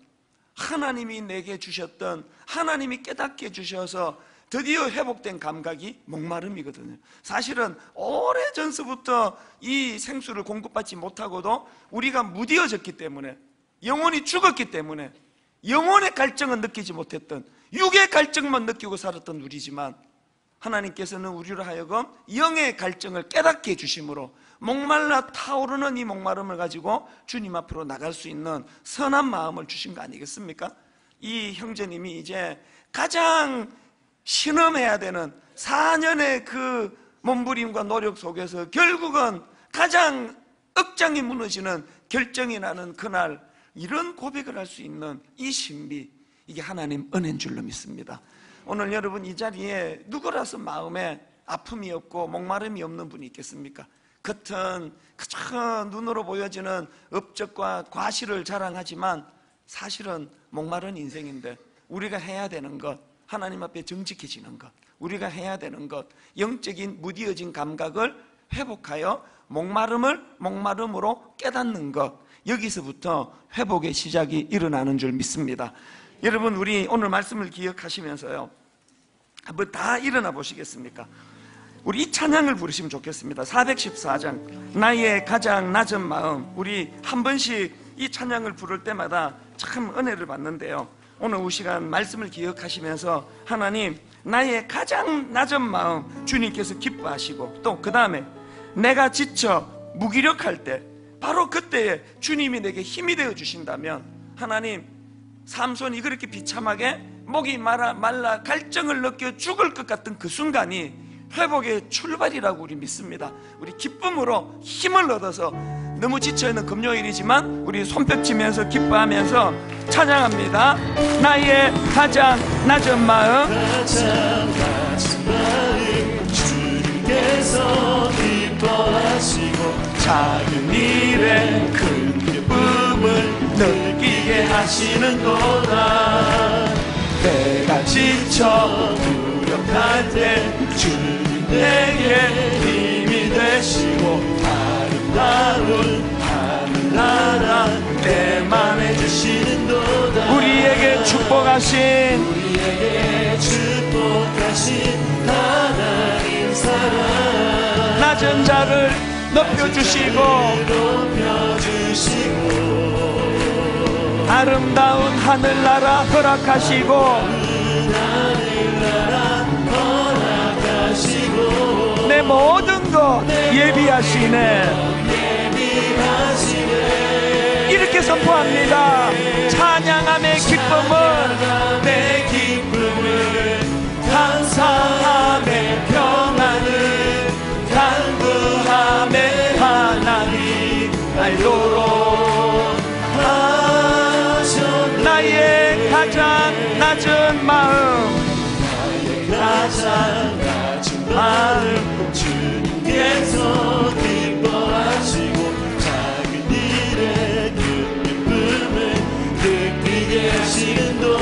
하나님이 내게 주셨던 하나님이 깨닫게 주셔서 드디어 회복된 감각이 목마름이거든요. 사실은 오래 전서부터 이 생수를 공급받지 못하고도 우리가 무디어졌기 때문에 영혼이 죽었기 때문에 영혼의 갈증은 느끼지 못했던 육의 갈증만 느끼고 살았던 우리지만 하나님께서는 우리로 하여금 영의 갈증을 깨닫게 해주심으로 목말라 타오르는 이 목마름을 가지고 주님 앞으로 나갈 수 있는 선한 마음을 주신 거 아니겠습니까? 이 형제님이 이제 가장 신음해야 되는 4년의 그 몸부림과 노력 속에서 결국은 가장 억장이 무너지는 결정이 나는 그날 이런 고백을 할 수 있는 이 신비 이게 하나님 은혜인 줄로 믿습니다 오늘 여러분 이 자리에 누구라서 마음에 아픔이 없고 목마름이 없는 분이 있겠습니까? 겉은 그저 눈으로 보여지는 업적과 과실을 자랑하지만 사실은 목마른 인생인데 우리가 해야 되는 것 하나님 앞에 정직해지는 것 우리가 해야 되는 것 영적인 무디어진 감각을 회복하여 목마름을 목마름으로 깨닫는 것 여기서부터 회복의 시작이 일어나는 줄 믿습니다 여러분 우리 오늘 말씀을 기억하시면서요 한번 다 일어나 보시겠습니까? 우리 이 찬양을 부르시면 좋겠습니다. 414장 나의 가장 낮은 마음. 우리 한 번씩 이 찬양을 부를 때마다 참 은혜를 받는데요. 오늘 이 시간 말씀을 기억하시면서 하나님 나의 가장 낮은 마음 주님께서 기뻐하시고 또 그 다음에 내가 지쳐 무기력할 때 바로 그때에 주님이 내게 힘이 되어 주신다면 하나님 삼손이 그렇게 비참하게 목이 말라, 말라 갈증을 느껴 죽을 것 같은 그 순간이 회복의 출발이라고 우리 믿습니다. 우리 기쁨으로 힘을 얻어서 너무 지쳐있는 금요일이지만 우리 손뼉치면서 기뻐하면서 찬양합니다. 나의 가장 낮은 마음 가장 낮은 마음 주님께서 기뻐하시고 작은 일에 큰 기쁨을 느끼게 하시 하시는도다 내가 지쳐 때 주님 내게 힘이 되시고 아름다운 하늘나라 내 맘에 주시는 도다. 우리에게 축복하신 우리에게 축복하신 하나님 사랑. 낮은 자를 높여주시고 높여주시고 아름다운 하늘나라 허락하시고 하시고 예비하시네. 이렇게 선포합니다. 찬양함의 기쁨은 내 기쁨을 감사함의 평안을 간구함의 하나님 알도록 하셨네. 나의 가장 낮은 마음. 가장 낮은 마음. 주님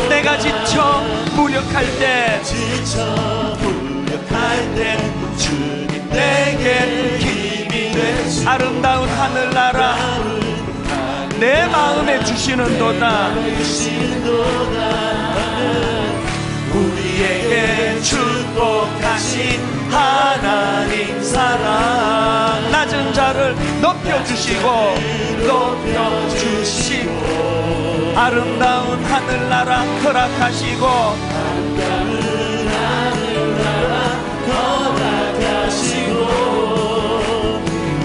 내가 지쳐 무력할 때. 지쳐 무력할 때 주님 내게 힘이 되시 아름다운 하늘나라. 내 마음에 주시는 도다. 우리에게 축복하신 하나님 사랑. 낮은 자를 높여주시고 높여주시고 아름다운 하늘나라 허락하시고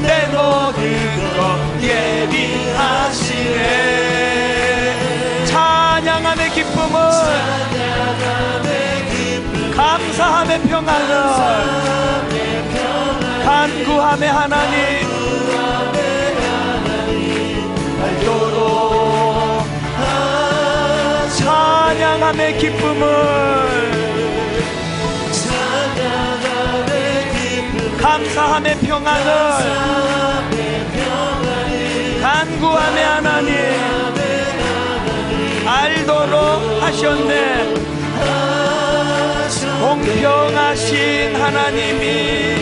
내 모든 것 예비하시네. 찬양함의 기쁨을 감사함의 평안을. 간구함의 하나님. 찬양함의 기쁨을. 감사함의 평안을. 간구함의 하나님. 알도록 하셨네 공평하신 하나님이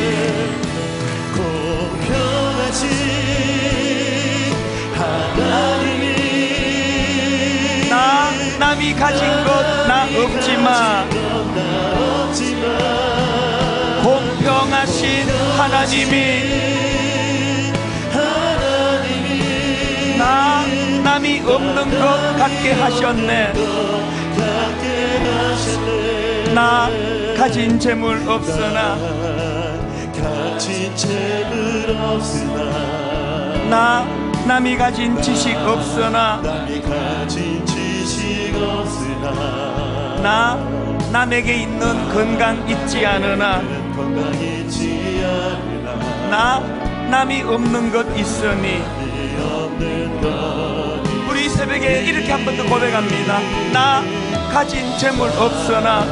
공평하신 하나님이 나 남이 가진 것 나 없지만 공평하신 하나님이 나 남이 없는 것 같게 하셨네. 나 가진 재물 없으나 가진 재물 없으나 나 남이 가진 지식 없으나 남이 가진 지식 없으나 나 남에게 있는 건강 있지 않으나 나 남이 없는 것 있으니 우리 새벽에 이렇게 한 번 더 고백합니다. 나 가진 재물 없으나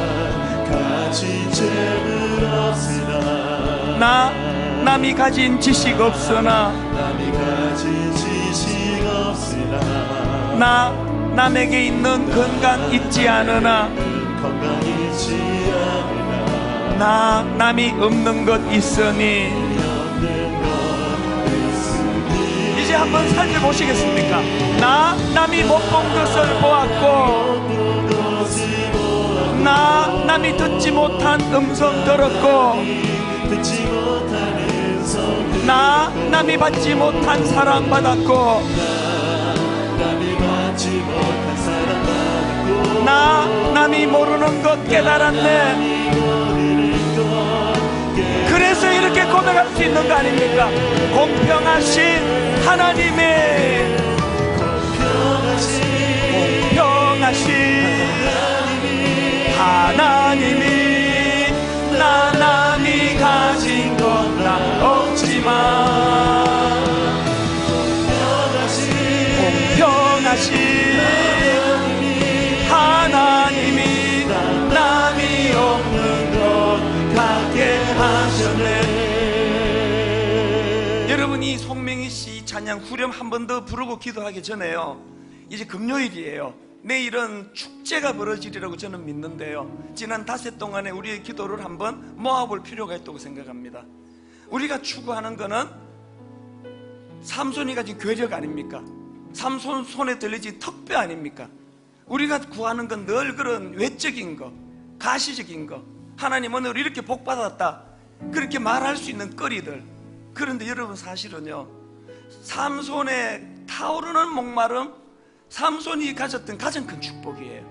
나나 남이 가진 지식 없으나 나 남에게 있는 건강 있지 않으나 건강 있지 않으나 나 남이 없는 것 있으니 이제 한번 살펴보시겠습니까? 나 남이 못 본 것을 보았고 나 남이 듣지 못한 음성 들었고 나 남이 받지 못한 사랑 받았고 나 남이 모르는 것 깨달았네 그래서 이렇게 고백할 수 있는 거 아닙니까? 공평하신 하나님의 공평하신 하나님이 나 남이 가진 것나 없지만 공평하신 하나님이 나 남이 없는 것 같게 하셨네 여러분 이 송명희 씨 찬양 후렴 한 번 더 부르고 기도하기 전에요 이제 금요일이에요. 내일은 축제가 벌어지리라고 저는 믿는데요. 지난 닷새 동안에 우리의 기도를 한번 모아볼 필요가 있다고 생각합니다. 우리가 추구하는 거는 삼손이 가진 괴력 아닙니까? 삼손 손에 들리지 턱뼈 아닙니까? 우리가 구하는 건 늘 그런 외적인 거, 가시적인 거. 하나님 오늘 이렇게 복 받았다. 그렇게 말할 수 있는 거리들. 그런데 여러분 사실은요. 삼손의 타오르는 목마름, 삼손이 가졌던 가장 큰 축복이에요.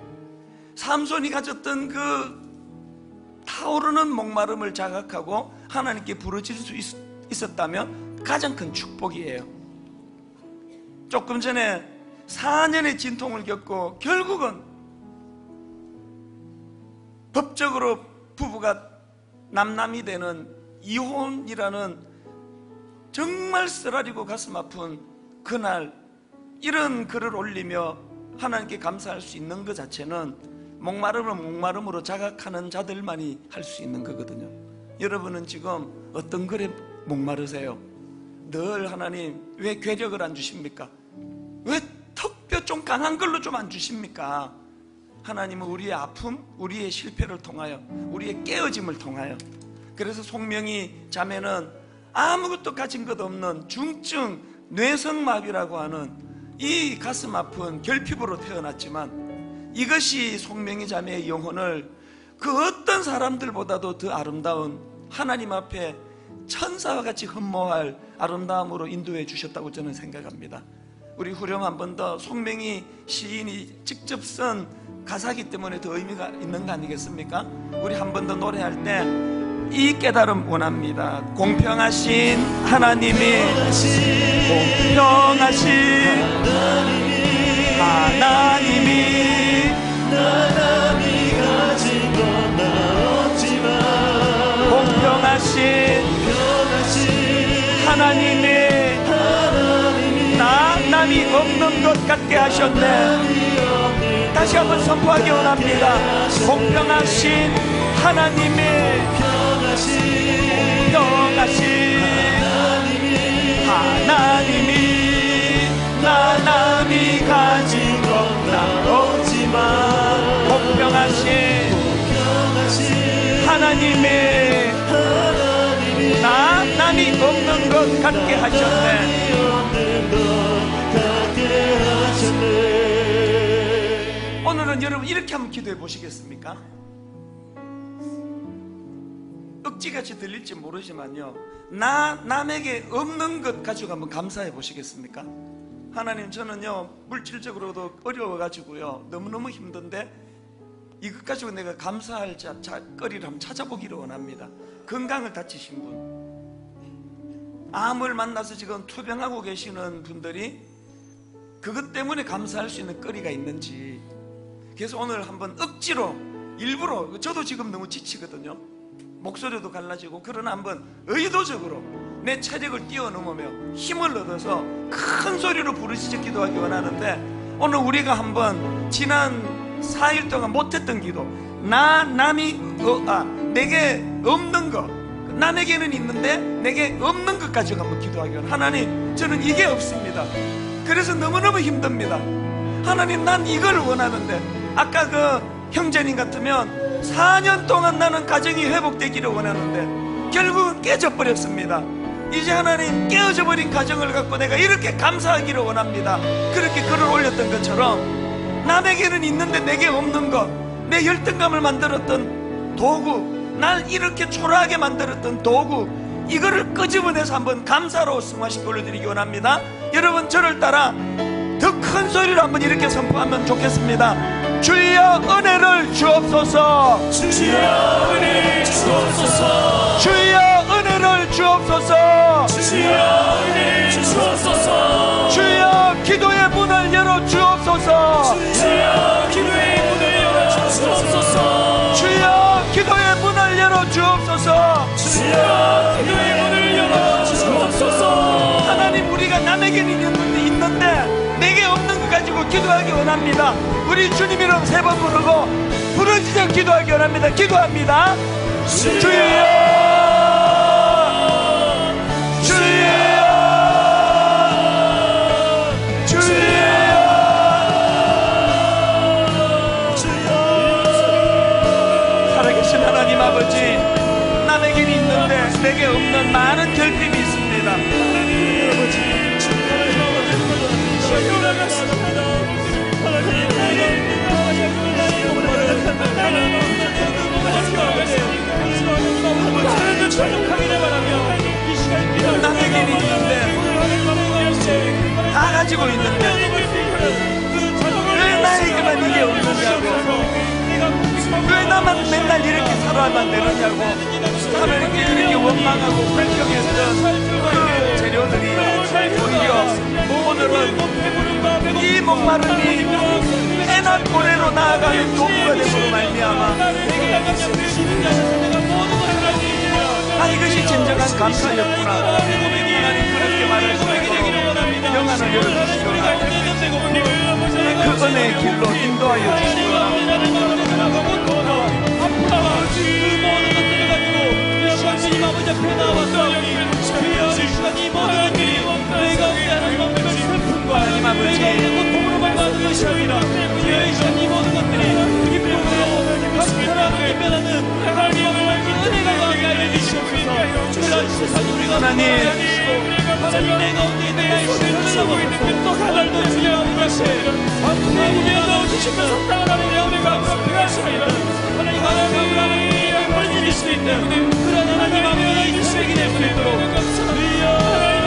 삼손이 가졌던 그 타오르는 목마름을 자각하고 하나님께 부르질 수 있, 있었다면 가장 큰 축복이에요. 조금 전에 4년의 진통을 겪고 결국은 법적으로 부부가 남남이 되는 이혼이라는 정말 쓰라리고 가슴 아픈 그날 이런 글을 올리며 하나님께 감사할 수 있는 것 자체는 목마름을 목마름으로 자각하는 자들만이 할 수 있는 거거든요. 여러분은 지금 어떤 글에 목마르세요? 늘 하나님 왜 괴력을 안 주십니까? 왜 턱뼈 좀 강한 걸로 좀 안 주십니까? 하나님은 우리의 아픔, 우리의 실패를 통하여, 우리의 깨어짐을 통하여. 그래서 송명이 자매는 아무것도 가진 것 없는 중증 뇌성마비라고 하는 이 가슴 아픈 결핍으로 태어났지만 이것이 송명희 자매의 영혼을 그 어떤 사람들보다도 더 아름다운 하나님 앞에 천사와 같이 흠모할 아름다움으로 인도해 주셨다고 저는 생각합니다. 우리 후렴 한 번 더 송명희 시인이 직접 쓴 가사기 때문에 더 의미가 있는 거 아니겠습니까? 우리 한 번 더 노래할 때 이 깨달음 원합니다. 공평하신 하나님이 공평하신 하나님이 나남이 가진 건나 없지만 공평하신 하나님이 하나님이 나 남이 없는 것 같게 하셨네. 다시 한번 선포하기 원합니다. 공평하신 편하신 공평하신 하나님이 나 남이 가진 것나 없지만 공평하신 편하신 하나님이 하나님이 나 남이 없는 것 같게 하셨네. 없는 것 같게 하셨네 오늘은 여러분 이렇게 한번 기도해 보시겠습니까? 억지같이 들릴지 모르지만요. 나 남에게 없는 것 가지고 한번 감사해 보시겠습니까? 하나님 저는요 물질적으로도 어려워가지고요 너무너무 힘든데 이것 가지고 내가 감사할 자, 자, 거리를 한번 찾아보기를 원합니다. 건강을 다치신 분, 암을 만나서 지금 투병하고 계시는 분들이 그것 때문에 감사할 수 있는 거리가 있는지 그래서 오늘 한번 억지로 일부러 저도 지금 너무 지치거든요 목소리도 갈라지고 그러나 한번 의도적으로 내 체력을 뛰어넘으며 힘을 얻어서 큰 소리로 부르짖어 기도하기 원하는데 오늘 우리가 한번 지난 4일 동안 못했던 기도 나 남이 어, 아, 내게 없는 것 남에게는 있는데 내게 없는 것 가지고 한번 기도하기 원합니다. 하나님 저는 이게 없습니다. 그래서 너무너무 힘듭니다. 하나님 난 이걸 원하는데 아까 그 형제님 같으면 4년 동안 나는 가정이 회복되기를 원하는데 결국은 깨져버렸습니다. 이제 하나님 깨어져 버린 가정을 갖고 내가 이렇게 감사하기를 원합니다. 그렇게 글을 올렸던 것처럼 남에게는 있는데 내게 없는 것 내 열등감을 만들었던 도구 날 이렇게 초라하게 만들었던 도구 이거를 끄집어내서 한번 감사로 승화시켜 올려드리기 원합니다. 여러분 저를 따라 더 큰 소리로 한번 이렇게 선포하면 좋겠습니다. 주여 은혜를 주옵소서. 주여 은혜 주옵소서 주여 은혜를 주옵소서. 주여 은혜 주옵소서 주여 기도의 문을 열어 주옵소서. 주여 기도의 문을 열어 주옵소서 주여 기도의 문을 열어 주옵소서. 주여 기도의 문을 열어 주옵소서 하나님 우리가 남에게는 있는데, 없는 것 가지고 기도하기 원합니다. 우리 주님 이름 세 번 부르고 부르짖어 기도하기 원합니다. 기도합니다. 주여! 주여! 아버지 남에게는 있는데 내게 없는 많은 결핍이 있습니다. 남에게 있는데 다 가지고 있는데. 왜 나에게만 이게 없느냐고. 왜 나만 맨날 이렇게 살아야만 되느냐고. 하나님께 이렇게 원망하고 불평했던 그 재료들이 오히려 오늘은 이 목마름이 해난 고래로 나아가는 도구가 되므로 말미암아 아 이것이 진정한 감사였구나 하나님 그렇게 말하시고 영안을 열어주시거나 그 은혜의 길로 인도하여 주시거나 하나님 아버지 내가 내 또 하나도 중요한 것이 하나님께서 주신 성당을 내가 앞으로 필요하십니다. 하나님 하나님의 영광을 이길 수 있는 그런 하나님 아버지의 인생이 될수 있도록 주여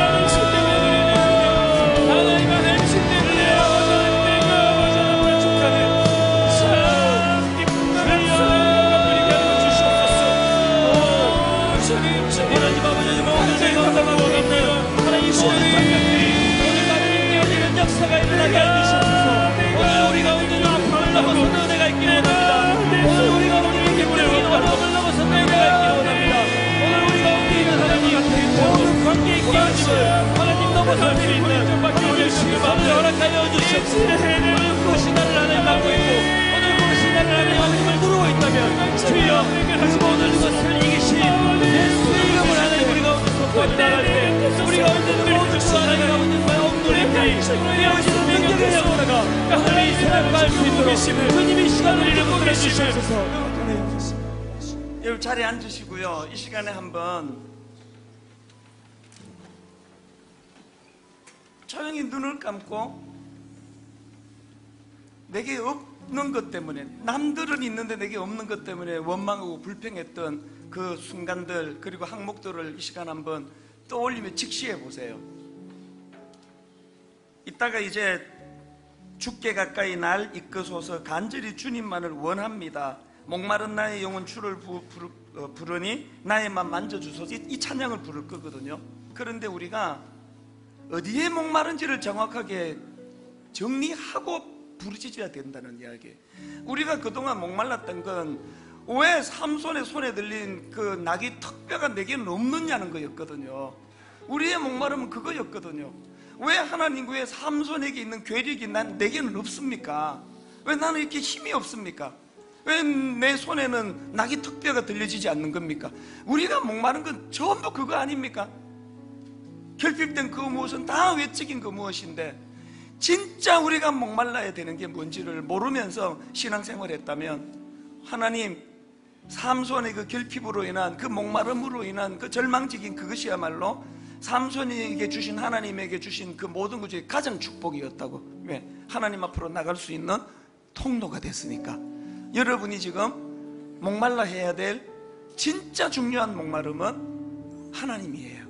하나님 넘어설 수 있는 오늘 주님 아버지 허락하여 주시옵소서 오늘 무엇이 나를 하나님 막고 있고 오늘 무엇이 나를 하나님 아버지를 물고 있다면 주여 그 모든 것을 이기신 예수의 이름을 하나님 우리가 오늘 선포해 나갈 때 우리가 오늘 모든 것 하나님 아버지의 엉뚱한 때에 우리 아버지는 능력의 영혼아가 하나님 생각할 수 있도록 주님이 시간을 이루고 계시옵소서. 여러분 자리에 앉으시고요. 이 시간에 한번 조용히 눈을 감고 내게 없는 것 때문에 남들은 있는데 내게 없는 것 때문에 원망하고 불평했던 그 순간들 그리고 항목들을 이 시간 한번 떠올리며 직시해 보세요 이따가 이제 죽게 가까이 날 이끄소서 간절히 주님만을 원합니다. 목마른 나의 영혼 주를 부, 부르, 어, 부르니 나의만 만져주소서 이, 이 찬양을 부를 거거든요. 그런데 우리가 어디에 목마른지를 정확하게 정리하고 부르짖어야 된다는 이야기. 우리가 그동안 목말랐던 건 왜 삼손의 손에 들린 그 낙이 턱뼈가 내게는 없느냐는 거였거든요. 우리의 목마름은 그거였거든요. 왜 하나님 왜 삼손에게 있는 괴력이 난 내게는 없습니까? 왜 나는 이렇게 힘이 없습니까? 왜내 손에는 낙이 턱뼈가 들려지지 않는 겁니까? 우리가 목마른 건 전부 그거 아닙니까? 결핍된 그 무엇은 다 외적인 그 무엇인데 진짜 우리가 목말라야 되는 게 뭔지를 모르면서 신앙생활 했다면 하나님 삼손의 그 결핍으로 인한 그 목마름으로 인한 그 절망적인 그것이야말로 삼손에게 주신 하나님에게 주신 그 모든 것 중에 가장 축복이었다고. 왜? 하나님 앞으로 나갈 수 있는 통로가 됐으니까. 여러분이 지금 목말라 해야 될 진짜 중요한 목마름은 하나님이에요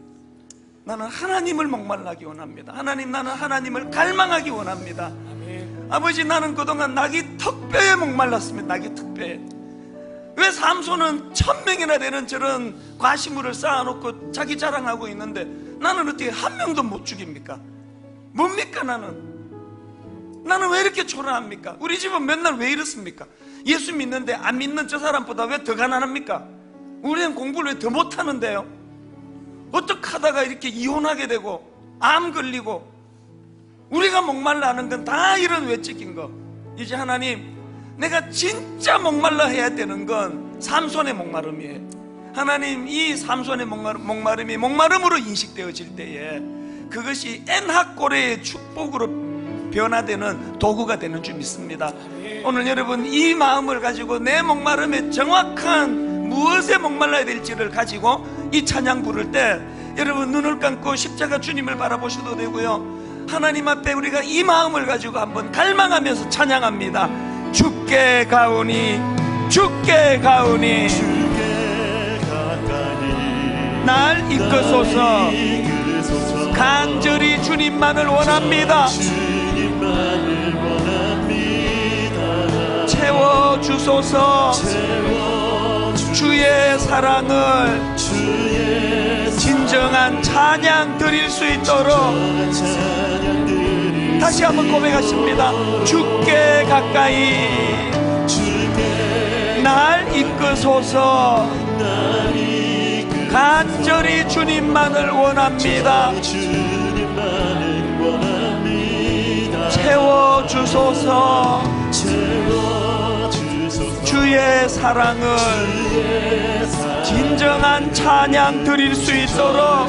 나는 하나님을 목말라기 원합니다 하나님 나는 하나님을 갈망하기 원합니다 아버지 나는 그동안 낙이 턱뼈에 목말랐습니다 낙이 턱뼈에 왜 삼손은 천 명이나 되는 저런 과시물을 쌓아놓고 자기 자랑하고 있는데 나는 어떻게 한 명도 못 죽입니까? 뭡니까 나는? 나는 왜 이렇게 초라합니까? 우리 집은 맨날 왜 이렇습니까? 예수 믿는데 안 믿는 저 사람보다 왜 더 가난합니까? 우리는 공부를 왜 더 못하는데요? 어떻게 하다가 이렇게 이혼하게 되고 암 걸리고 우리가 목말라 하는 건 다 이런 외적인 거. 이제 하나님 내가 진짜 목말라 해야 되는 건 삼손의 목마름이에요. 하나님 이 삼손의 목마름, 목마름이 목마름으로 인식되어질 때에 그것이 엔학고래의 축복으로 변화되는 도구가 되는 줄 믿습니다. 오늘 여러분 이 마음을 가지고 내 목마름의 정확한 무엇에 목말라야 될지를 가지고 이 찬양 부를 때 여러분 눈을 감고 십자가 주님을 바라보셔도 되고요. 하나님 앞에 우리가 이 마음을 가지고 한번 갈망하면서 찬양합니다. 죽게 가오니 죽게 가오니 주께 가까이 날 이끄소서 간절히 주님만을 원합니다. 채워 주소서 주의 사랑을 진정한 찬양 드릴 수 있도록 다시 한번 고백하십니다. 죽게 가까이 주께 날 이끄소서 간절히 주님만을 원합니다. 주님만을 원합니다 채워 주소서 채워 주소서 주의 사랑을 진정한 찬양 드릴 수 있도록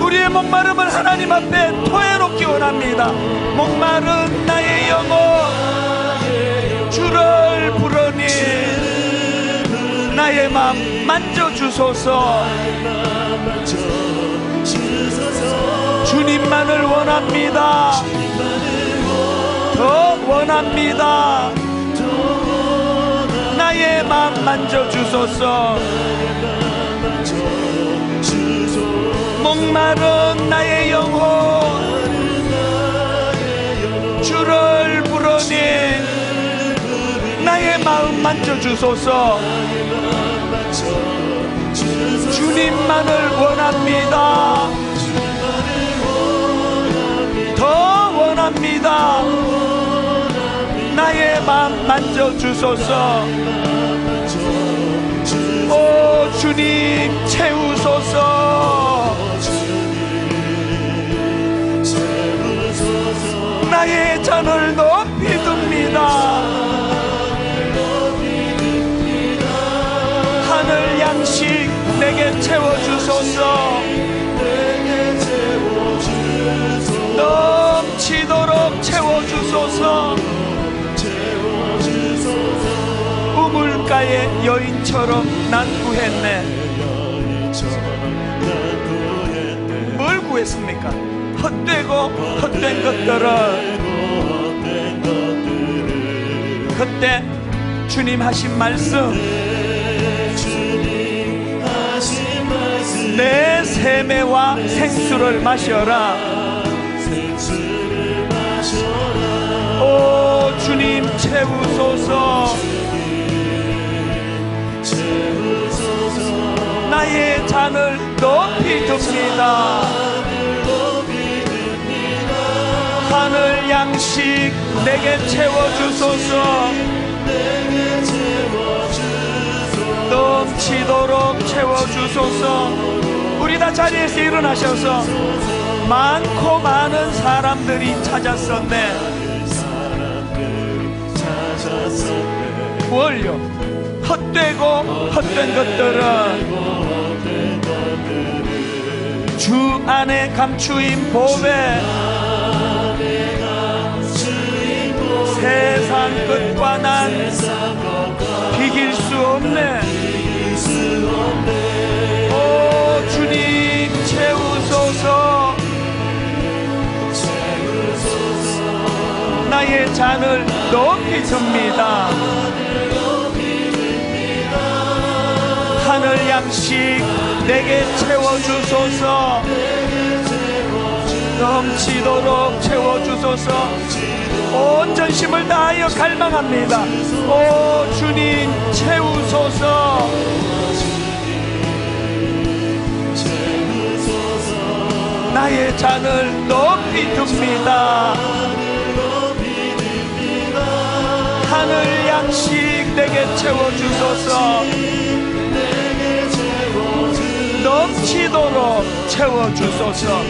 우리의 목마름을 하나님 앞에 토해놓기 원합니다. 목마른 나의 영혼 주를 부르니 나의 마음 만져주소서 주님만을 원합니다. 더 원합니다. 마음 만져주소서. 목마른 나의 영혼. 주를 부르니 나의 마음 만져주소서. 주님만을 원합니다. 더 원합니다. 나의 마음 만져주소서 오 주님 채우소서. 나의 잔을 높이 듭니다. 하늘 양식 내게 채워주소서. 넘치도록 채워 우물가의 여인처럼 난 구했네. 뭘 구했습니까? 헛되고 헛된 것들을. 그때 주님 하신 말씀. 내 세매와 생수를 마셔라. 오 주님 채우소서 나의 잔을 높이 듭니다. 하늘 양식 내게 채워주소서. 넘치도록 채워주소서. 우리 다 자리에서 일어나셔서 많고 많은 사람들이 찾았었네. 뭘요? 헛되고 헛된 것들은 주 안에 감추인 보배. 세상 끝과 난 비길 수 없네. 오 주님 채우소서. 나의 잔을 높이 듭니다. 하늘 양식 내게 채워주소서. 넘치도록 채워주소서. 온 전심을 다하여 갈망합니다. 오 주님 채우소서. 나의 잔을 높이 듭니다. 하늘 양식 내게 채워주소서 넘치도록 채워주소서.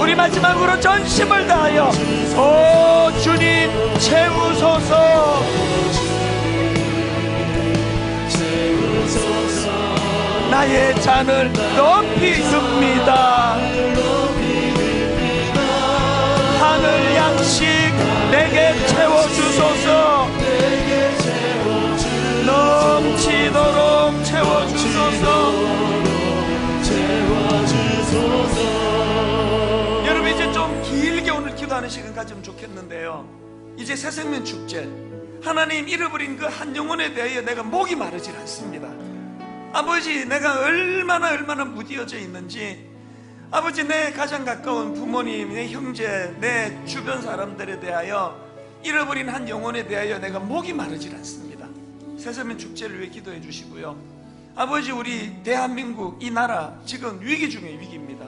우리 마지막으로 전심을 다하여 오 주님 채우소서. 나의 잔을 높이 듭니다. 하늘 양식 내게 채워주소서. 넘치도록 채워주소서 여러분 이제 좀 길게 오늘 기도하는 시간 가지면 좋겠는데요. 이제 새생명 축제. 하나님 잃어버린 그 한 영혼에 대하여 내가 목이 마르질 않습니다. 아버지 내가 얼마나 얼마나 무디어져 있는지. 아버지 내 가장 가까운 부모님 내 형제 내 주변 사람들에 대하여 잃어버린 한 영혼에 대하여 내가 목이 마르질 않습니다. 새생명 축제를 위해 기도해 주시고요 아버지 우리 대한민국 이 나라 지금 위기 중에 위기입니다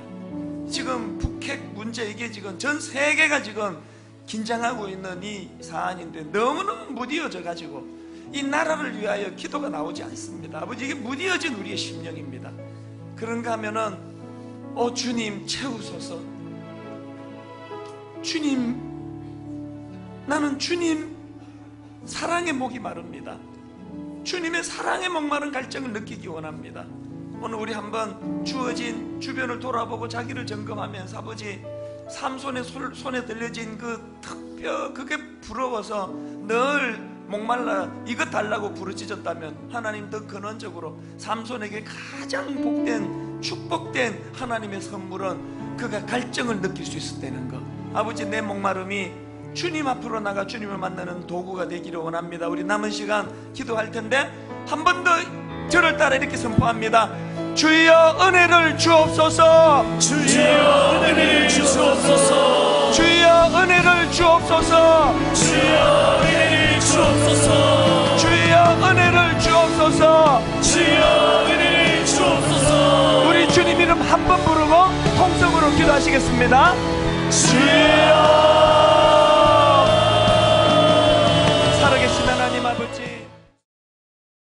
지금 북핵 문제 이게 지금 전 세계가 지금 긴장하고 있는 이 사안인데 너무너무 무디어져 가지고 이 나라를 위하여 기도가 나오지 않습니다. 아버지 이게 무디어진 우리의 심령입니다. 그런가 하면은 어 주님 채우소서. 주님 나는 주님 사랑의 목이 마릅니다. 주님의 사랑의 목마른 갈증을 느끼기 원합니다. 오늘 우리 한번 주어진 주변을 돌아보고 자기를 점검하면서 아버지 삼손의 손- 손에 들려진 그 특별 그게 부러워서 늘 목말라 이것 달라고 부르짖었다면 하나님 더 근원적으로 삼손에게 가장 복된 축복된 하나님의 선물은 그가 갈증을 느낄 수 있었다는 거 아버지 내 목마름이 주님 앞으로 나가 주님을 만나는 도구가 되기를 원합니다. 우리 남은 시간 기도할 텐데 한 번 더 저를 따라 이렇게 선포합니다. 주여 은혜를 주옵소서. 주여 은혜를 주소서. 주여 은혜를 주옵소서. 주여 은혜를 주옵소서. 주여 은혜를 주옵소서. 주여 은혜를 주옵소서. 우리 주님 이름 한 번 부르고 통성으로 기도하시겠습니다. 주여